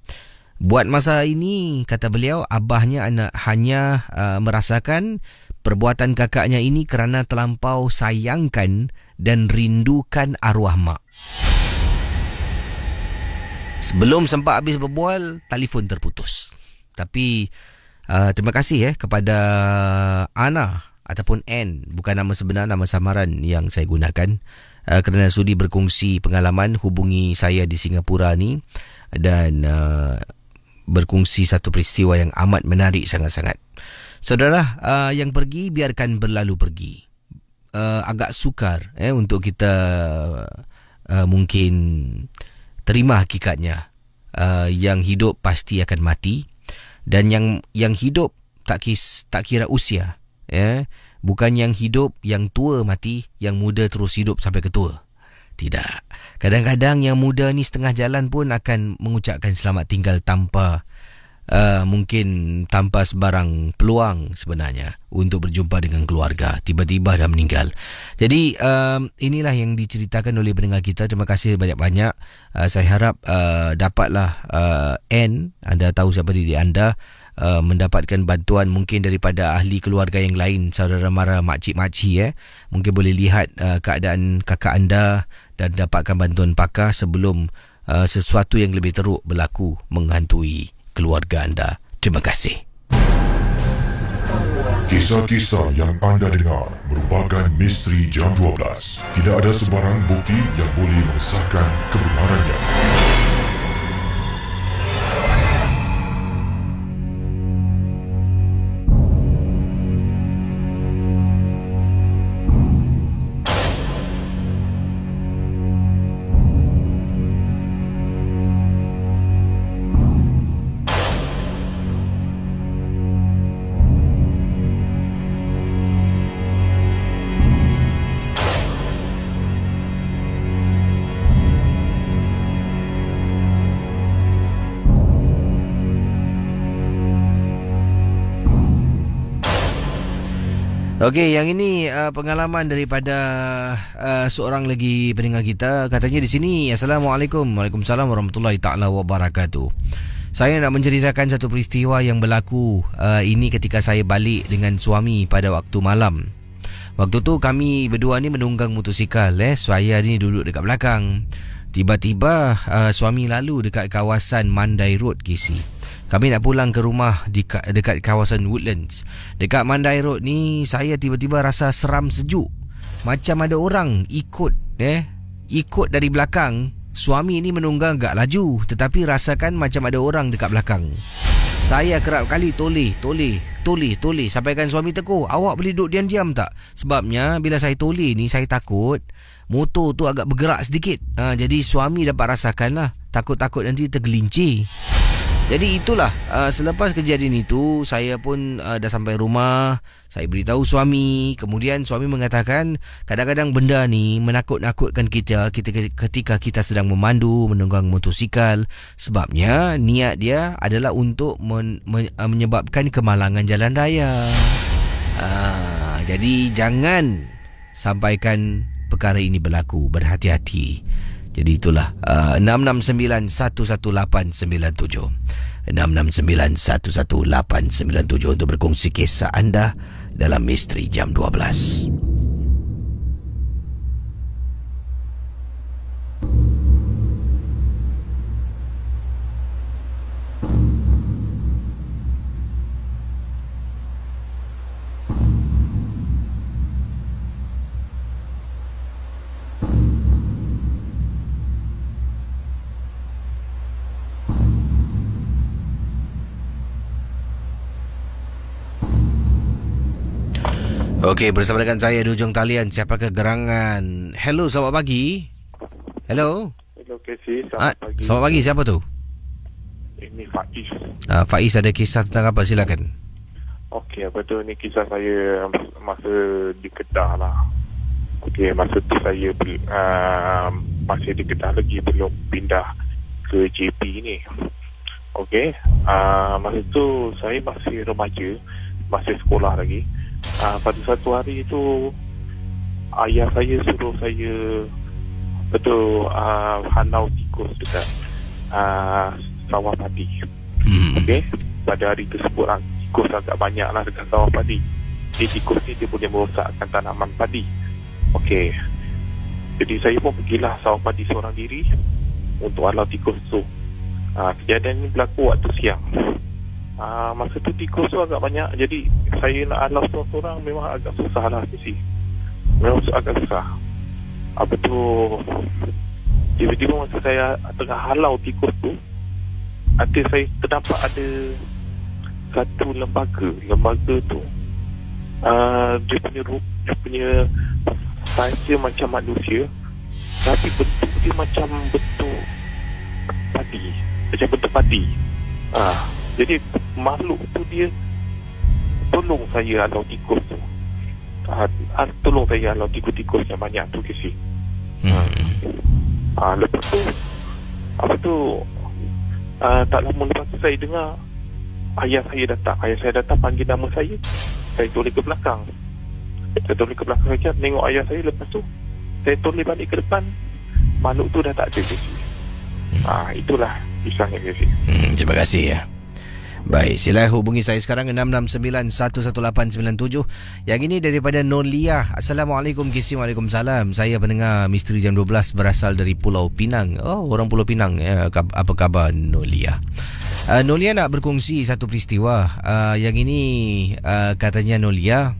Buat masa ini, kata beliau, abahnya hanya uh, merasakan perbuatan kakaknya ini kerana terlampau sayangkan dan rindukan arwah mak. Sebelum sempat habis berbual, telefon terputus. Tapi uh, terima kasih eh kepada Ana ataupun N bukan nama sebenar nama samaran yang saya gunakan uh, kerana sudi berkongsi pengalaman hubungi saya di Singapura ni dan uh, berkongsi satu peristiwa yang amat menarik sangat-sangat. Saudara uh, yang pergi biarkan berlalu pergi. Uh, agak sukar eh untuk kita uh, mungkin terima hakikatnya uh, yang hidup pasti akan mati dan yang yang hidup tak kis tak kira usia ya bukan yang hidup yang tua mati yang muda terus hidup sampai ketua tidak. Kadang-kadang yang muda ni setengah jalan pun akan mengucapkan selamat tinggal tanpa uh, mungkin tanpa sebarang peluang sebenarnya untuk berjumpa dengan keluarga. Tiba-tiba dah meninggal. Jadi uh, inilah yang diceritakan oleh pendengar kita. Terima kasih banyak-banyak. Uh, saya harap uh, dapatlah uh, N. Anda tahu siapa diri anda Uh, mendapatkan bantuan mungkin daripada ahli keluarga yang lain saudara mara makcik-makcik eh mungkin boleh lihat uh, keadaan kakak anda dan dapatkan bantuan pakar sebelum uh, sesuatu yang lebih teruk berlaku menghantui keluarga anda. Terima kasih. Kisah-kisah yang anda dengar merupakan misteri jam 12. Tidak ada sebarang bukti yang boleh mengesahkan kebenarannya. Okey, yang ini uh, pengalaman daripada uh, seorang lagi pendengar kita. Katanya di sini, Assalamualaikum. Waalaikumsalam warahmatullahi taala wabarakatuh. Saya nak menceritakan satu peristiwa yang berlaku uh, ini ketika saya balik dengan suami pada waktu malam. Waktu tu kami berdua ni menunggang motosikal eh. Saya ni duduk dekat belakang. Tiba-tiba uh, suami lalu dekat kawasan Mandai Road KC. Kami nak pulang ke rumah di dekat kawasan Woodlands. Dekat Mandai Road ni saya tiba-tiba rasa seram sejuk. Macam ada orang ikut eh ikut dari belakang. Suami ni menunggang agak laju tetapi rasakan macam ada orang dekat belakang. Saya kerap kali toleh, toleh, toleh, toleh sampaikan suami tegur, awak boleh duduk diam-diam tak? Sebabnya bila saya toleh ni saya takut motor tu agak bergerak sedikit. Ha, jadi suami dapat rasakan lah. Takut-takut nanti tergelincir. Jadi itulah uh, selepas kejadian itu saya pun uh, dah sampai rumah, saya beritahu suami, kemudian suami mengatakan kadang-kadang benda ni menakut-nakutkan kita ketika kita sedang memandu menunggang motosikal sebabnya niat dia adalah untuk men- men- uh, menyebabkan kemalangan jalan raya. Uh, jadi jangan sampaikan perkara ini berlaku, berhati-hati. Jadi itulah uh, 669-11897 669-11897 Untuk berkongsi kisah anda Dalam Misteri Jam 12 Okey, bersama dengan saya di ujung talian siapa kegerangan. Hello, selamat pagi. Hello. Hello, Casey. Selamat ah, pagi. Selamat pagi, siapa tu? Ini Faiz. Ah, Faiz ada kisah tentang apa? Silakan. Okey, apa tu ni kisah saya masa di Kedah lah. Okey, masa tu saya uh, masih di Kedah lagi belum pindah ke JP ni. Okey, uh, masa tu saya masih remaja, masih sekolah lagi uh, pada satu hari itu ayah saya suruh saya betul uh, hanau tikus dekat uh, sawah padi. Hmm. Okey, pada hari tersebut uh, tikus agak banyak lah dekat sawah padi. Jadi tikus ni dia boleh merosakkan tanaman padi. Okey. Jadi saya pun pergilah sawah padi seorang diri untuk halau tikus tu. Uh, kejadian ini berlaku waktu siang. Uh, masa tu tikus tu agak banyak. Jadi saya nak halau seorang-seorang memang agak susah lah sisi memang agak susah. Apa tu tiba-tiba masa saya tengah halau tikus tu ada saya terdampak ada satu lembaga lembaga tu uh, dia punya dia punya saiz macam manusia tapi bentuk dia macam bentuk padi macam bentuk padi. Ah jadi makhluk tu dia tolong saya halau tikus tu. Ah, tolong saya halau tikus-tikus yang banyak tu kisi. Hmm. ah, lepas tu apa tu ah, tak lama lepas tu saya dengar ayah saya datang. Ayah saya datang panggil nama saya. Saya toleh ke belakang. Saya toleh ke belakang saja tengok ayah saya. Lepas tu saya toleh balik ke depan. Makhluk tu dah tak ada kisi. Hmm. ah, itulah kisahnya kisi. Hmm, terima kasih ya Baik, sila hubungi saya sekarang 669-11897. Yang ini daripada Nolia. Assalamualaikum, Kisi. Waalaikumsalam. Saya pendengar Misteri Jam 12 berasal dari Pulau Pinang. Oh, orang Pulau Pinang. Ya, apa khabar Nolia? Uh, Nolia nak berkongsi satu peristiwa. Uh, yang ini uh, katanya Nolia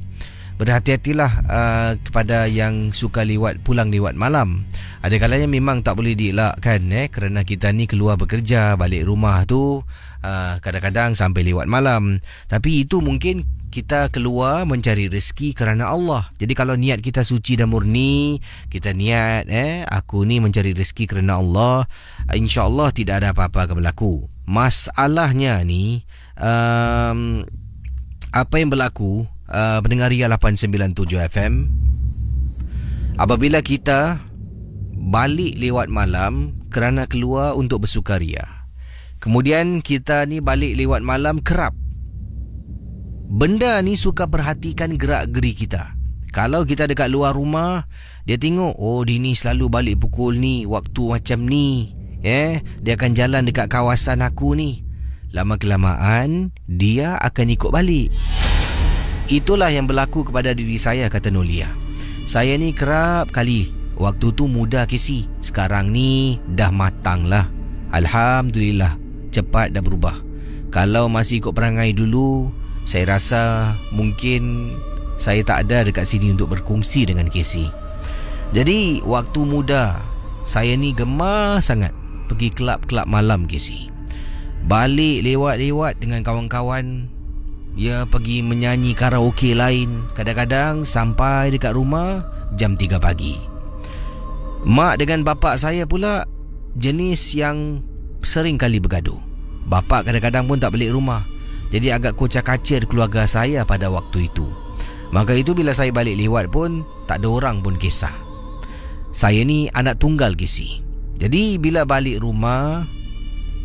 berhati-hatilah uh, kepada yang suka lewat pulang lewat malam. Ada kalanya memang tak boleh dielakkan eh kerana kita ni keluar bekerja balik rumah tu uh, kadang-kadang sampai lewat malam. Tapi itu mungkin kita keluar mencari rezeki kerana Allah. Jadi kalau niat kita suci dan murni, kita niat eh aku ni mencari rezeki kerana Allah, insya-Allah tidak ada apa-apa akan berlaku. Masalahnya ni um, apa yang berlaku uh, pendengar Ria 897 FM apabila kita balik lewat malam kerana keluar untuk bersukaria kemudian kita ni balik lewat malam kerap benda ni suka perhatikan gerak-geri kita kalau kita dekat luar rumah dia tengok oh dia ni selalu balik pukul ni waktu macam ni eh dia akan jalan dekat kawasan aku ni lama kelamaan dia akan ikut balik Itulah yang berlaku kepada diri saya kata Nolia. Saya ni kerap kali waktu tu muda kisi. Sekarang ni dah matang lah. Alhamdulillah cepat dah berubah. Kalau masih ikut perangai dulu, saya rasa mungkin saya tak ada dekat sini untuk berkongsi dengan Casey. Jadi waktu muda saya ni gemar sangat pergi kelab-kelab malam Casey. Balik lewat-lewat dengan kawan-kawan ia pergi menyanyi karaoke lain Kadang-kadang sampai dekat rumah Jam 3 pagi Mak dengan bapa saya pula Jenis yang sering kali bergaduh. Bapa kadang-kadang pun tak balik rumah. Jadi agak kocak kacir keluarga saya pada waktu itu. Maka itu bila saya balik lewat pun Tak ada orang pun kisah. Saya ni anak tunggal kisi Jadi bila balik rumah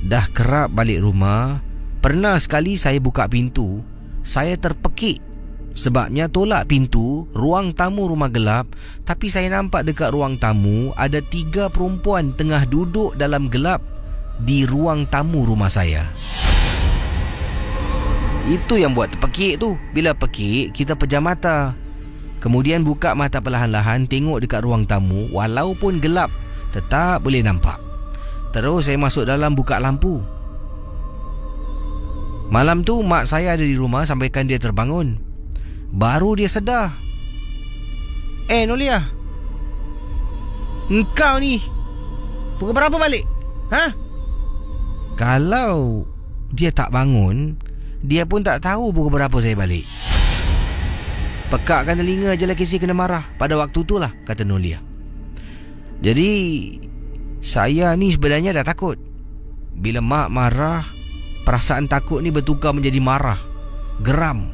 Dah kerap balik rumah Pernah sekali saya buka pintu saya terpekik. Sebabnya tolak pintu Ruang tamu rumah gelap Tapi saya nampak dekat ruang tamu Ada tiga perempuan tengah duduk dalam gelap Di ruang tamu rumah saya Itu yang buat terpekik tu Bila pekik kita pejam mata Kemudian buka mata perlahan-lahan Tengok dekat ruang tamu Walaupun gelap Tetap boleh nampak Terus saya masuk dalam buka lampu Malam tu mak saya ada di rumah sampaikan dia terbangun. Baru dia sedar. Eh Nolia. Engkau ni pukul berapa balik? Ha? Kalau dia tak bangun, dia pun tak tahu pukul berapa saya balik. Pekakkan telinga je lah kisi kena marah pada waktu tu lah, kata Nolia. Jadi, saya ni sebenarnya dah takut. Bila mak marah, Perasaan takut ni bertukar menjadi marah Geram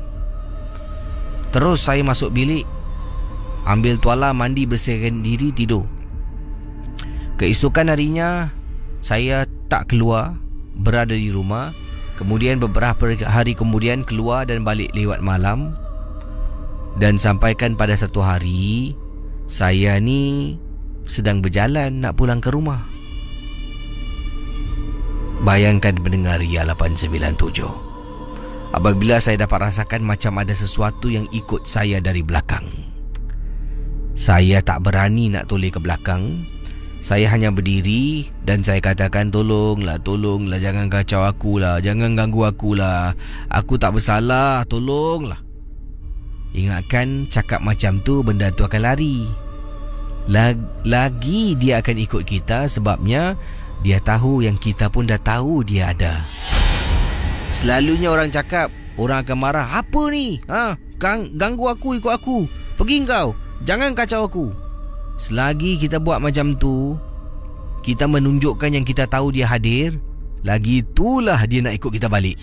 Terus saya masuk bilik Ambil tuala mandi bersihkan diri tidur Keesokan harinya Saya tak keluar Berada di rumah Kemudian beberapa hari kemudian keluar dan balik lewat malam Dan sampaikan pada satu hari Saya ni sedang berjalan nak pulang ke rumah. Bayangkan pendengar Ria 897 Apabila saya dapat rasakan macam ada sesuatu yang ikut saya dari belakang Saya tak berani nak toleh ke belakang Saya hanya berdiri dan saya katakan tolonglah, tolonglah jangan kacau aku lah, jangan ganggu aku lah. Aku tak bersalah, tolonglah. Ingatkan cakap macam tu benda tu akan lari. Lagi dia akan ikut kita sebabnya dia tahu yang kita pun dah tahu dia ada. Selalunya orang cakap, orang akan marah. Apa ni? Ha? Gang, ganggu aku, ikut aku. Pergi kau. Jangan kacau aku. Selagi kita buat macam tu, kita menunjukkan yang kita tahu dia hadir, lagi itulah dia nak ikut kita balik.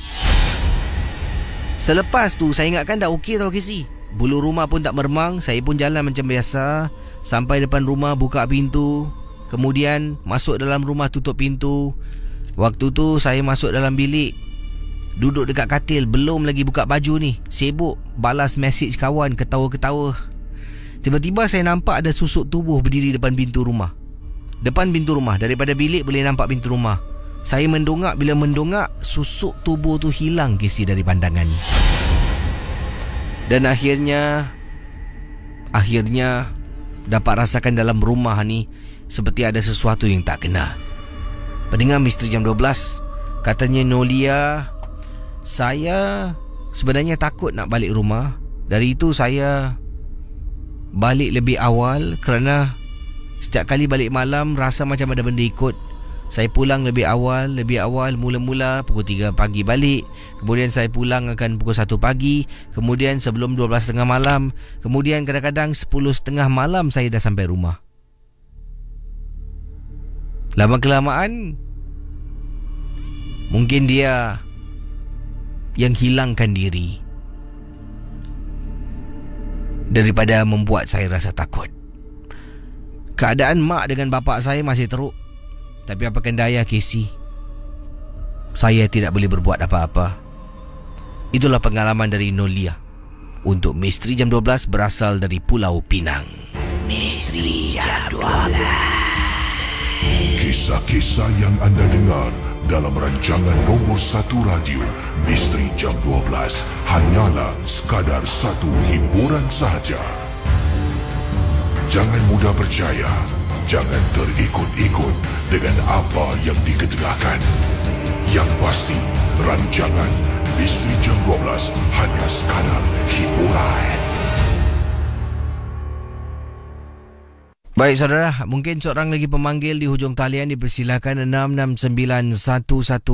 Selepas tu, saya ingatkan dah okey tau Casey. Bulu rumah pun tak meremang, saya pun jalan macam biasa. Sampai depan rumah, buka pintu. Kemudian, masuk dalam rumah, tutup pintu. Waktu tu, saya masuk dalam bilik. Duduk dekat katil, belum lagi buka baju ni. Sibuk, balas mesej kawan, ketawa-ketawa. Tiba-tiba saya nampak ada susuk tubuh berdiri depan pintu rumah. Depan pintu rumah. Daripada bilik boleh nampak pintu rumah. Saya mendongak. Bila mendongak Susuk tubuh tu hilang Kisi dari pandangan. Dan akhirnya Akhirnya Dapat rasakan dalam rumah ni Seperti ada sesuatu yang tak kena. Pendengar Misteri Jam 12 Katanya Nolia Saya Sebenarnya takut nak balik rumah. Dari itu saya Balik lebih awal Kerana Setiap kali balik malam Rasa macam ada benda ikut. Saya pulang lebih awal Lebih awal Mula-mula Pukul 3 pagi balik. Kemudian saya pulang akan pukul 1 pagi. Kemudian sebelum 12.30 malam. Kemudian kadang-kadang 10.30 malam Saya dah sampai rumah. Lama-kelamaan Mungkin dia Yang hilangkan diri Daripada membuat saya rasa takut Keadaan mak dengan bapa saya masih teruk. Tapi apakan daya Casey? Saya tidak boleh berbuat apa-apa. Itulah pengalaman dari Nolia. Untuk Misteri Jam 12 berasal dari Pulau Pinang. Misteri Jam 12. Kisah-kisah yang anda dengar dalam rancangan nombor satu radio Misteri Jam 12 hanyalah sekadar satu hiburan sahaja. Jangan mudah percaya. Jangan terikut-ikut dengan apa yang diketengahkan. Yang pasti, rancangan Misteri Jam 12 hanya sekadar hiburan. Baik saudara, mungkin seorang lagi pemanggil di hujung talian dipersilakan 66911897.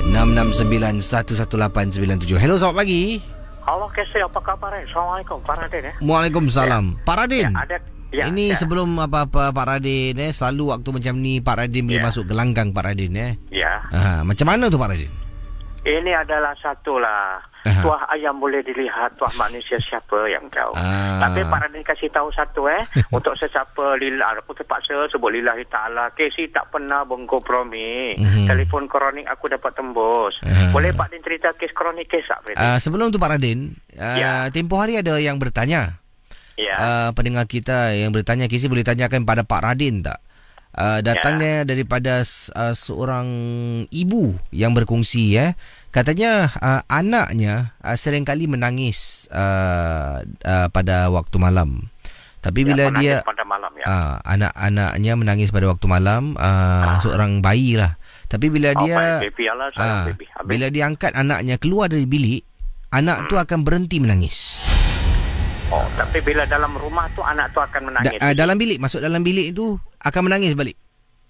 66911897. Hello, selamat pagi. Halo Kesi, apa kabar? Eh? Assalamualaikum, Pak Radin. Eh? Waalaikumsalam. Ya. Pak Radin. Ya, ada, ya, ini ya. sebelum apa-apa Pak Radin, eh, selalu waktu macam ni Pak Radin boleh ya. masuk gelanggang Pak Radin. Eh. Ya. Aha, macam mana tu Pak Radin? Ini adalah satu lah. Aha. Tuah ayam boleh dilihat, tuah manusia siapa yang kau. Ah. Tapi Pak Radin kasih tahu satu eh. untuk sesiapa lillah, aku terpaksa sebut lillahi ta'ala. Casey tak pernah berkompromi. Mm-hmm. Telefon kronik aku dapat tembus. Aha. Boleh Pak Radin cerita kes kronik kes tak? Uh, sebelum tu Pak Radin, uh, ya. tempoh hari ada yang bertanya. Ya. Uh, pendengar kita yang bertanya, Casey boleh tanyakan pada Pak Radin tak? Uh, datangnya yeah. daripada uh, seorang ibu yang berkongsi ya. Katanya uh, anaknya uh, kali menangis uh, uh, pada waktu malam. Tapi ya, bila dia pada malam ya. Uh, anak-anaknya menangis pada waktu malam uh, ah. seorang bayi lah. Tapi bila oh, dia baby Allah, uh, baby. bila dia angkat anaknya keluar dari bilik, anak hmm. tu akan berhenti menangis. Oh, tapi bila dalam rumah tu anak tu akan menangis. Da, uh, dalam bilik, masuk dalam bilik itu akan menangis balik.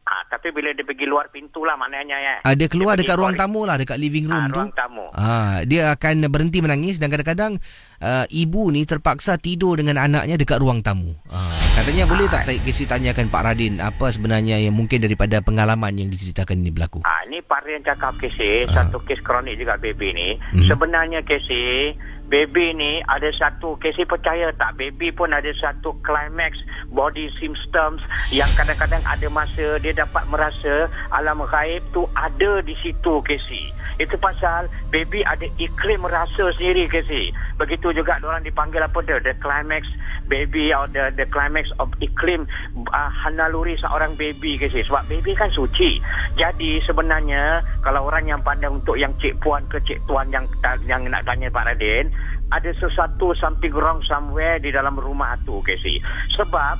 Ah, tapi bila dia pergi luar pintu lah maknanya ya. Ah, dia keluar dia dekat ruang tamu lah, dekat living room ah, tu. Ruang tamu. Ah, dia akan berhenti menangis dan kadang-kadang uh, ibu ni terpaksa tidur dengan anaknya dekat ruang tamu. Ah, katanya ah. boleh tak Kisi tanyakan Pak Radin apa sebenarnya yang mungkin daripada pengalaman yang diceritakan ini berlaku? Ah, ini Pak Radin cakap Kisi, ah. satu kes kronik juga baby ni. Hmm. Sebenarnya Kisi baby ni ada satu Casey percaya tak? Baby pun ada satu climax body symptoms yang kadang-kadang ada masa dia dapat merasa alam gaib tu ada di situ Casey. Itu pasal baby ada iklim rasa sendiri Casey. Begitu juga orang dipanggil apa dia the climax baby or the the climax of iklim uh, naluri seorang baby Casey. Sebab baby kan suci. Jadi sebenarnya kalau orang yang pandai untuk yang cik puan ke cik tuan yang yang nak tanya Pak Radin ada sesuatu something wrong somewhere di dalam rumah tu Casey sebab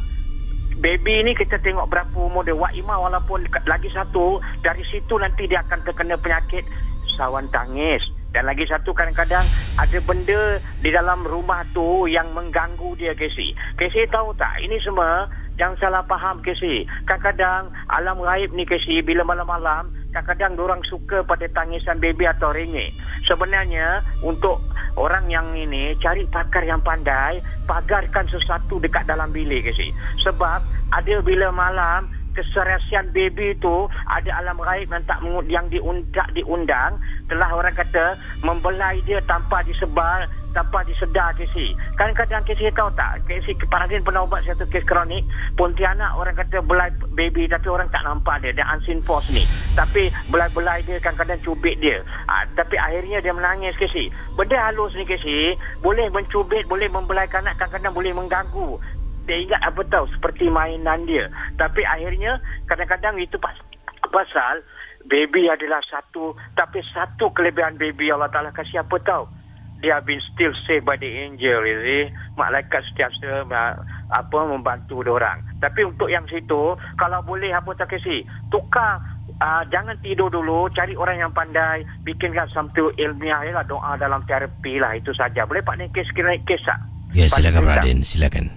baby ni kita tengok berapa umur dia Wak Ima walaupun lagi satu dari situ nanti dia akan terkena penyakit sawan tangis dan lagi satu kadang-kadang ada benda di dalam rumah tu yang mengganggu dia Casey. Casey tahu tak ini semua Jangan salah faham Casey. Kadang-kadang alam gaib ni Casey bila malam-malam kadang-kadang orang suka pada tangisan baby atau ringik. Sebenarnya untuk orang yang ini cari pakar yang pandai, pagarkan sesuatu dekat dalam bilik Casey. Sebab ada bila malam keserasian baby itu ada alam gaib yang tak yang diundang diundang telah orang kata membelai dia tanpa disebar tanpa disedar KC. Kadang-kadang KC tahu tak, KC Paradin pernah ubat satu kes kronik, Pontianak orang kata belai baby tapi orang tak nampak dia, dia unseen force ni. Tapi belai-belai dia kadang-kadang cubit dia. Ha, tapi akhirnya dia menangis KC. Benda halus ni KC, boleh mencubit, boleh membelai kanak, kadang-kadang boleh mengganggu. Dia ingat apa tahu, seperti mainan dia. Tapi akhirnya, kadang-kadang itu pas pasal baby adalah satu tapi satu kelebihan baby Allah Taala kasih apa tahu they have been still saved by the angel you see. Malaikat setiasa apa membantu orang tapi untuk yang situ kalau boleh apa tak kasi tukar uh, jangan tidur dulu cari orang yang pandai bikinkan satu ilmiah ya lah doa dalam terapi lah itu saja. Boleh Pak ni kes kira kes tak? Ya silakan Radin silakan.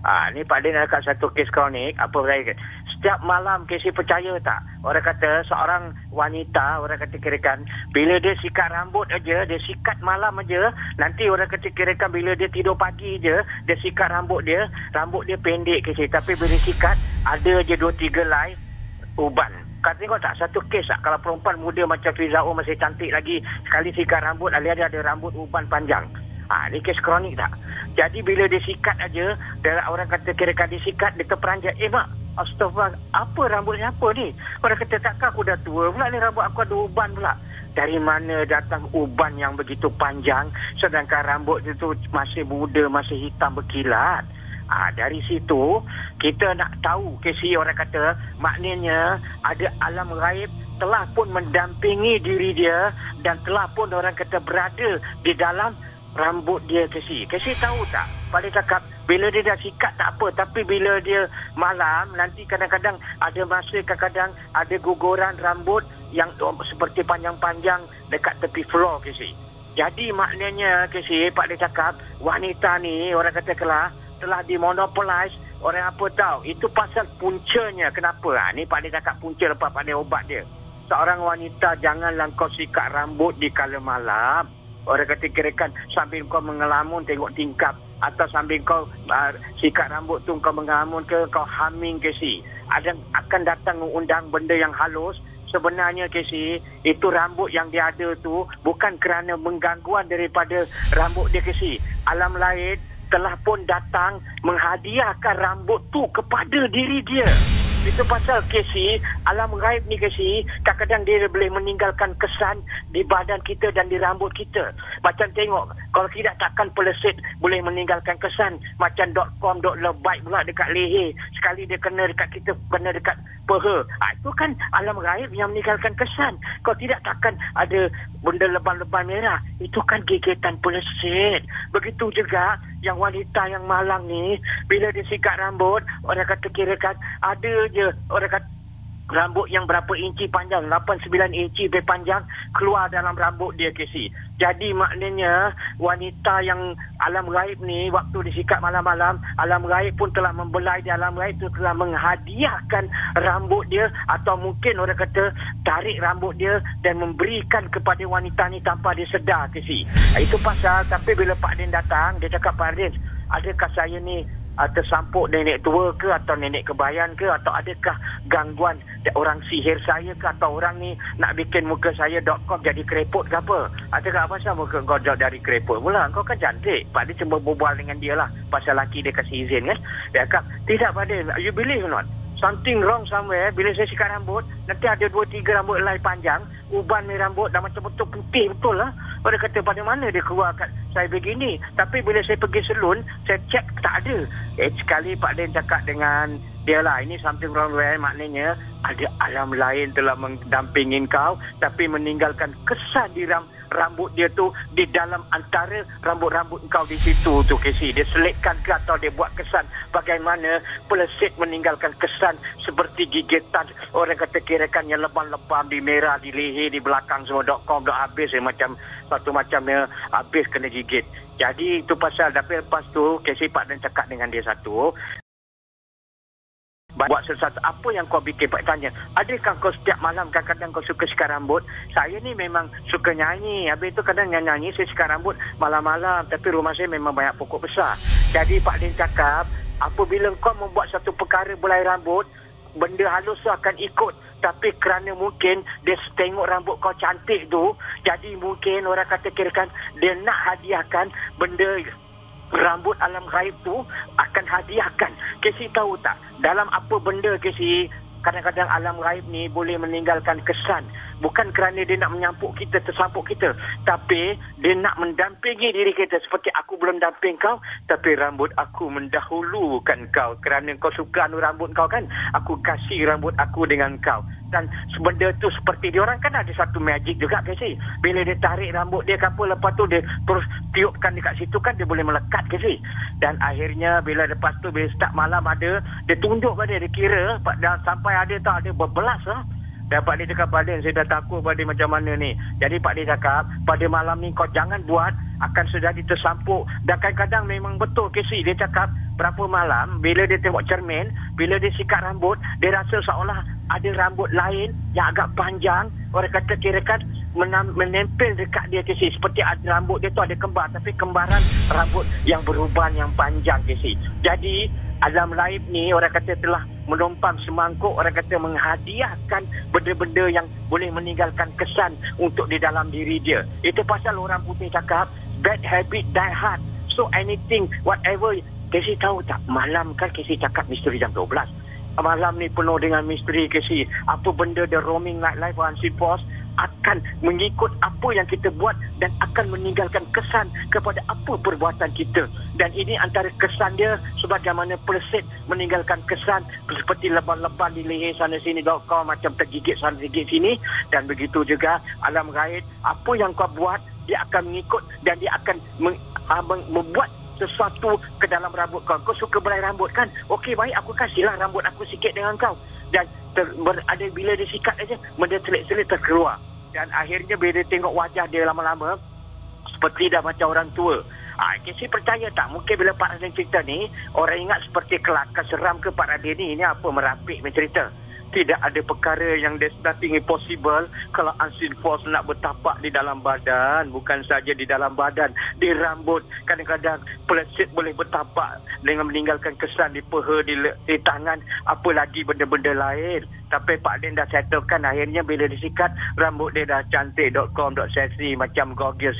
Ah, ni Pak Din ada satu kes kronik apa saya setiap malam Casey percaya tak? Orang kata seorang wanita orang kata kirakan bila dia sikat rambut aja dia sikat malam aja nanti orang kata kirakan bila dia tidur pagi je dia sikat rambut dia rambut dia pendek Casey tapi bila sikat ada je dua tiga lai uban. Kau tengok tak? Satu kes tak? Kalau perempuan muda macam Fizao masih cantik lagi sekali sikat rambut alih ada rambut uban panjang. Ha, ni kes kronik tak? Jadi bila dia sikat aja, orang kata kira kira dia sikat, dia terperanjat. Eh mak, Astaghfirullah, apa rambutnya apa ni? Orang kata takkan aku dah tua pula ni rambut aku ada uban pula. Dari mana datang uban yang begitu panjang sedangkan rambut itu masih muda, masih hitam berkilat. Ah, dari situ kita nak tahu kesi orang kata maknanya ada alam gaib telah pun mendampingi diri dia dan telah pun orang kata berada di dalam rambut dia kesi. Kesi tahu tak? Pada cakap bila dia dah sikat tak apa tapi bila dia malam nanti kadang-kadang ada masa kadang-kadang ada guguran rambut yang seperti panjang-panjang dekat tepi floor kesi. Jadi maknanya kesi Pak dia cakap wanita ni orang kata kelah telah dimonopolize orang apa tahu itu pasal puncanya kenapa ha, ni Pak dia cakap punca lepas Pak dia ubat dia seorang wanita janganlah kau sikat rambut di kala malam orang kata kirakan sambil kau mengelamun tengok tingkap. Atau sambil kau uh, sikat rambut tu kau mengamun ke kau humming ke si ada akan datang undang benda yang halus. Sebenarnya si itu rambut yang dia ada tu bukan kerana menggangguan daripada rambut dia si alam lain telah pun datang menghadiahkan rambut tu kepada diri dia itu pasal Casey, alam gaib ni Casey, kadang-kadang dia boleh meninggalkan kesan di badan kita dan di rambut kita. Macam tengok, kalau tidak takkan pelesit boleh meninggalkan kesan. Macam .com, .lebay pula dekat leher. Sekali dia kena dekat kita, kena dekat peha. Ha, itu kan alam gaib yang meninggalkan kesan. Kalau tidak takkan ada benda leban-leban merah. Itu kan gigitan pelesit. Begitu juga yang wanita yang malang ni bila dia sikat rambut orang kata kira kan ada je orang kata rambut yang berapa inci panjang 8 9 inci lebih panjang keluar dalam rambut dia Casey. Jadi maknanya wanita yang alam gaib ni waktu disikat malam-malam alam gaib pun telah membelai di alam gaib tu telah menghadiahkan rambut dia atau mungkin orang kata tarik rambut dia dan memberikan kepada wanita ni tanpa dia sedar Casey. Itu pasal tapi bila Pak Din datang dia cakap Pak Din adakah saya ni uh, tersampuk nenek tua ke atau nenek kebayan ke atau adakah gangguan orang sihir saya ke atau orang ni nak bikin muka saya .com jadi kerepot ke apa? Adakah apa pasal muka kau dari kerepot pula? Kau kan cantik. Pak dia cuma berbual dengan dia lah. Pasal laki dia kasih izin kan? Dia kata tidak pada you believe not something wrong somewhere bila saya sikat rambut nanti ada dua tiga rambut helai panjang uban ni rambut dah macam betul putih betul lah pada kata pada mana dia keluar kat saya begini? Tapi bila saya pergi salon saya cek tak ada. Eh sekali Pak Din cakap dengan dia lah ini something wrong with maknanya ada alam lain telah mendampingi kau tapi meninggalkan kesan di ram, rambut dia tu di dalam antara rambut-rambut kau di situ tu Casey dia selitkan ke atau dia buat kesan? Bagaimana pelesit meninggalkan kesan seperti gigitan? Orang kata kirakan yang lebam-lebam di merah di leher di belakang semua dot com dot habis eh, macam satu macamnya habis kena gigit. Jadi itu pasal. Tapi lepas tu Casey Pak dan cakap dengan dia satu buat sesuatu. Apa yang kau bikin Pak tanya. Adakah kau setiap malam kadang-kadang kau suka sikar rambut? Saya ni memang suka nyanyi. Habis tu kadang nyanyi saya sikar rambut malam-malam. Tapi rumah saya memang banyak pokok besar. Jadi Pak Din cakap apabila kau membuat satu perkara belai rambut benda halus tu akan ikut. Tapi kerana mungkin dia tengok rambut kau cantik tu jadi mungkin orang kata kirakan dia nak hadiahkan benda rambut alam gaib tu akan hadiahkan. Kesi tahu tak? Dalam apa benda Kesi kadang-kadang alam gaib ni boleh meninggalkan kesan. Bukan kerana dia nak menyampuk kita tersampuk kita. Tapi dia nak mendampingi diri kita seperti aku belum damping kau tapi rambut aku mendahulukan kau. Kerana kau suka anu rambut kau kan? Aku kasih rambut aku dengan kau dan benda tu seperti dia orang kan ada satu magic juga kasi bila dia tarik rambut dia kapal lepas tu dia terus tiupkan dekat situ kan dia boleh melekat kasi dan akhirnya bila lepas tu bila start malam ada dia tunjuk pada dia, kira dan sampai ada tak? Ada berbelas lah dan Pak Lee cakap Balin saya dah takut Lee macam mana ni. Jadi Pak Lee cakap pada malam ni kau jangan buat akan sudah tersampuk. Dan kadang-kadang memang betul Casey dia cakap berapa malam bila dia tengok cermin, bila dia sikat rambut, dia rasa seolah ada rambut lain yang agak panjang. Orang kata kira kan menempel dekat dia Casey. Seperti ada rambut dia tu ada kembar. Tapi kembaran rambut yang beruban yang panjang Casey. Jadi alam laib ni orang kata telah menumpang semangkuk orang kata menghadiahkan benda-benda yang boleh meninggalkan kesan untuk di dalam diri dia. Itu pasal orang putih cakap bad habit die hard. So anything whatever Casey tahu tak malam kan Casey cakap misteri jam 12. Malam ni penuh dengan misteri Casey. Apa benda the roaming nightlife on post akan mengikut apa yang kita buat dan akan meninggalkan kesan kepada apa perbuatan kita. Dan ini antara kesan dia sebagaimana pelesit meninggalkan kesan seperti leban-leban di leher sana sini kau macam tergigit sana tergigit sini dan begitu juga alam gaib apa yang kau buat dia akan mengikut dan dia akan ah, membuat sesuatu ke dalam rambut kau. Kau suka berai rambut kan? Okey baik aku kasihlah rambut aku sikit dengan kau. Dan ter, ber, ada bila dia sikat aja, benda selit-selit terkeluar. Dan akhirnya bila dia tengok wajah dia lama-lama, seperti dah macam orang tua. Ah, ha, Casey percaya tak? Mungkin bila Pak Radin cerita ni, orang ingat seperti kelakar seram ke Pak Radin ni, ini apa merapik mencerita tidak ada perkara yang there's nothing impossible kalau unseen force nak bertapak di dalam badan. Bukan saja di dalam badan di rambut. Kadang-kadang pelesit boleh bertapak dengan meninggalkan kesan di peha di, di tangan. Apa lagi benda-benda lain? Tapi Pak Din dah settlekan akhirnya bila disikat rambut dia dah cantik.com.sexy macam gorgeous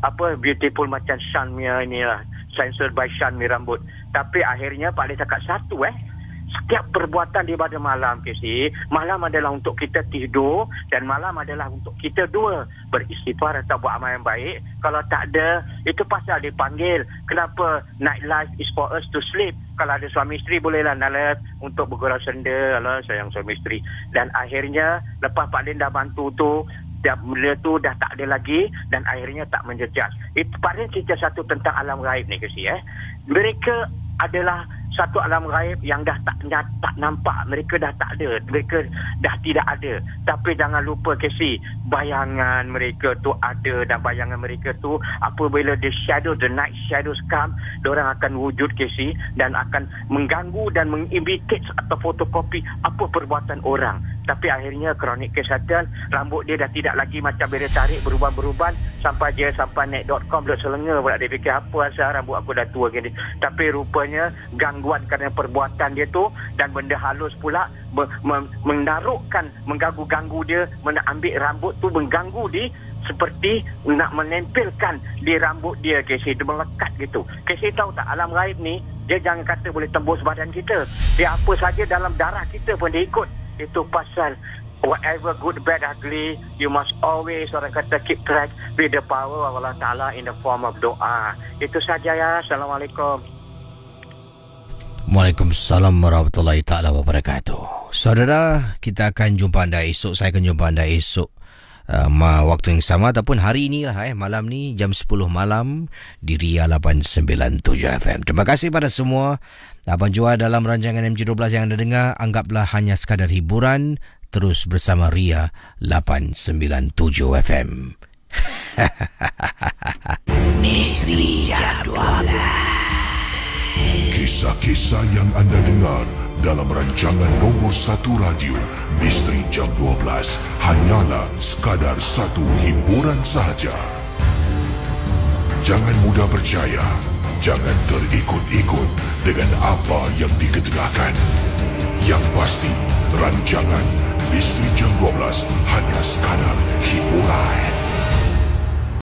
apa beautiful macam Shan Mia ni lah censored by Shan Mia rambut. Tapi akhirnya Pak Din cakap satu eh setiap perbuatan di pada malam Casey malam adalah untuk kita tidur dan malam adalah untuk kita dua. Beristighfar atau buat amal yang baik. Kalau tak ada itu pasal dipanggil. Kenapa night life is for us to sleep? Kalau ada suami isteri bolehlah nalas untuk bergurau senda. Allah sayang suami isteri. Dan akhirnya lepas Pak Lin dah bantu tu dah benda tu dah tak ada lagi dan akhirnya tak menjejas itu pada cerita satu tentang alam gaib ni Casey eh. Mereka adalah satu alam gaib yang dah tak tak nampak. Mereka dah tak ada. Mereka dah tidak ada. Tapi jangan lupa Casey bayangan mereka tu ada dan bayangan mereka tu apabila the shadow the night shadows come orang akan wujud Casey dan akan mengganggu dan mengimitate atau fotokopi apa perbuatan orang. Tapi akhirnya kronik kesihatan rambut dia dah tidak lagi macam bila tarik berubah-berubah sampai dia sampai net.com dah selenga pula dia fikir apa asal rambut aku dah tua gini? Tapi rupanya gangguan kerana perbuatan dia tu dan benda halus pula menaruhkan mengganggu-ganggu dia mengambil rambut tu mengganggu di seperti nak menempelkan di rambut dia. Casey dia melekat gitu. Casey tahu tak alam gaib ni? Dia jangan kata boleh tembus badan kita. Dia apa saja dalam darah kita pun dia ikut. Itu pasal whatever good bad ugly you must always orang kata keep track with the power of Allah Taala in the form of doa. Itu saja ya. Assalamualaikum Waalaikumsalam warahmatullahi taala wabarakatuh. Saudara, kita akan jumpa anda esok. Saya akan jumpa anda esok uh, waktu yang sama ataupun hari ini lah eh malam ni jam 10 malam di Ria 897 FM. Terima kasih pada semua. Apa jua dalam rancangan MG12 yang anda dengar, anggaplah hanya sekadar hiburan terus bersama Ria 897 FM. Misteri Jam 12 Kisah-kisah yang anda dengar dalam rancangan nombor satu radio Misteri Jam 12 hanyalah sekadar satu hiburan sahaja. Jangan mudah percaya, jangan terikut-ikut dengan apa yang diketengahkan. Yang pasti, rancangan Misteri Jam 12 hanya sekadar hiburan.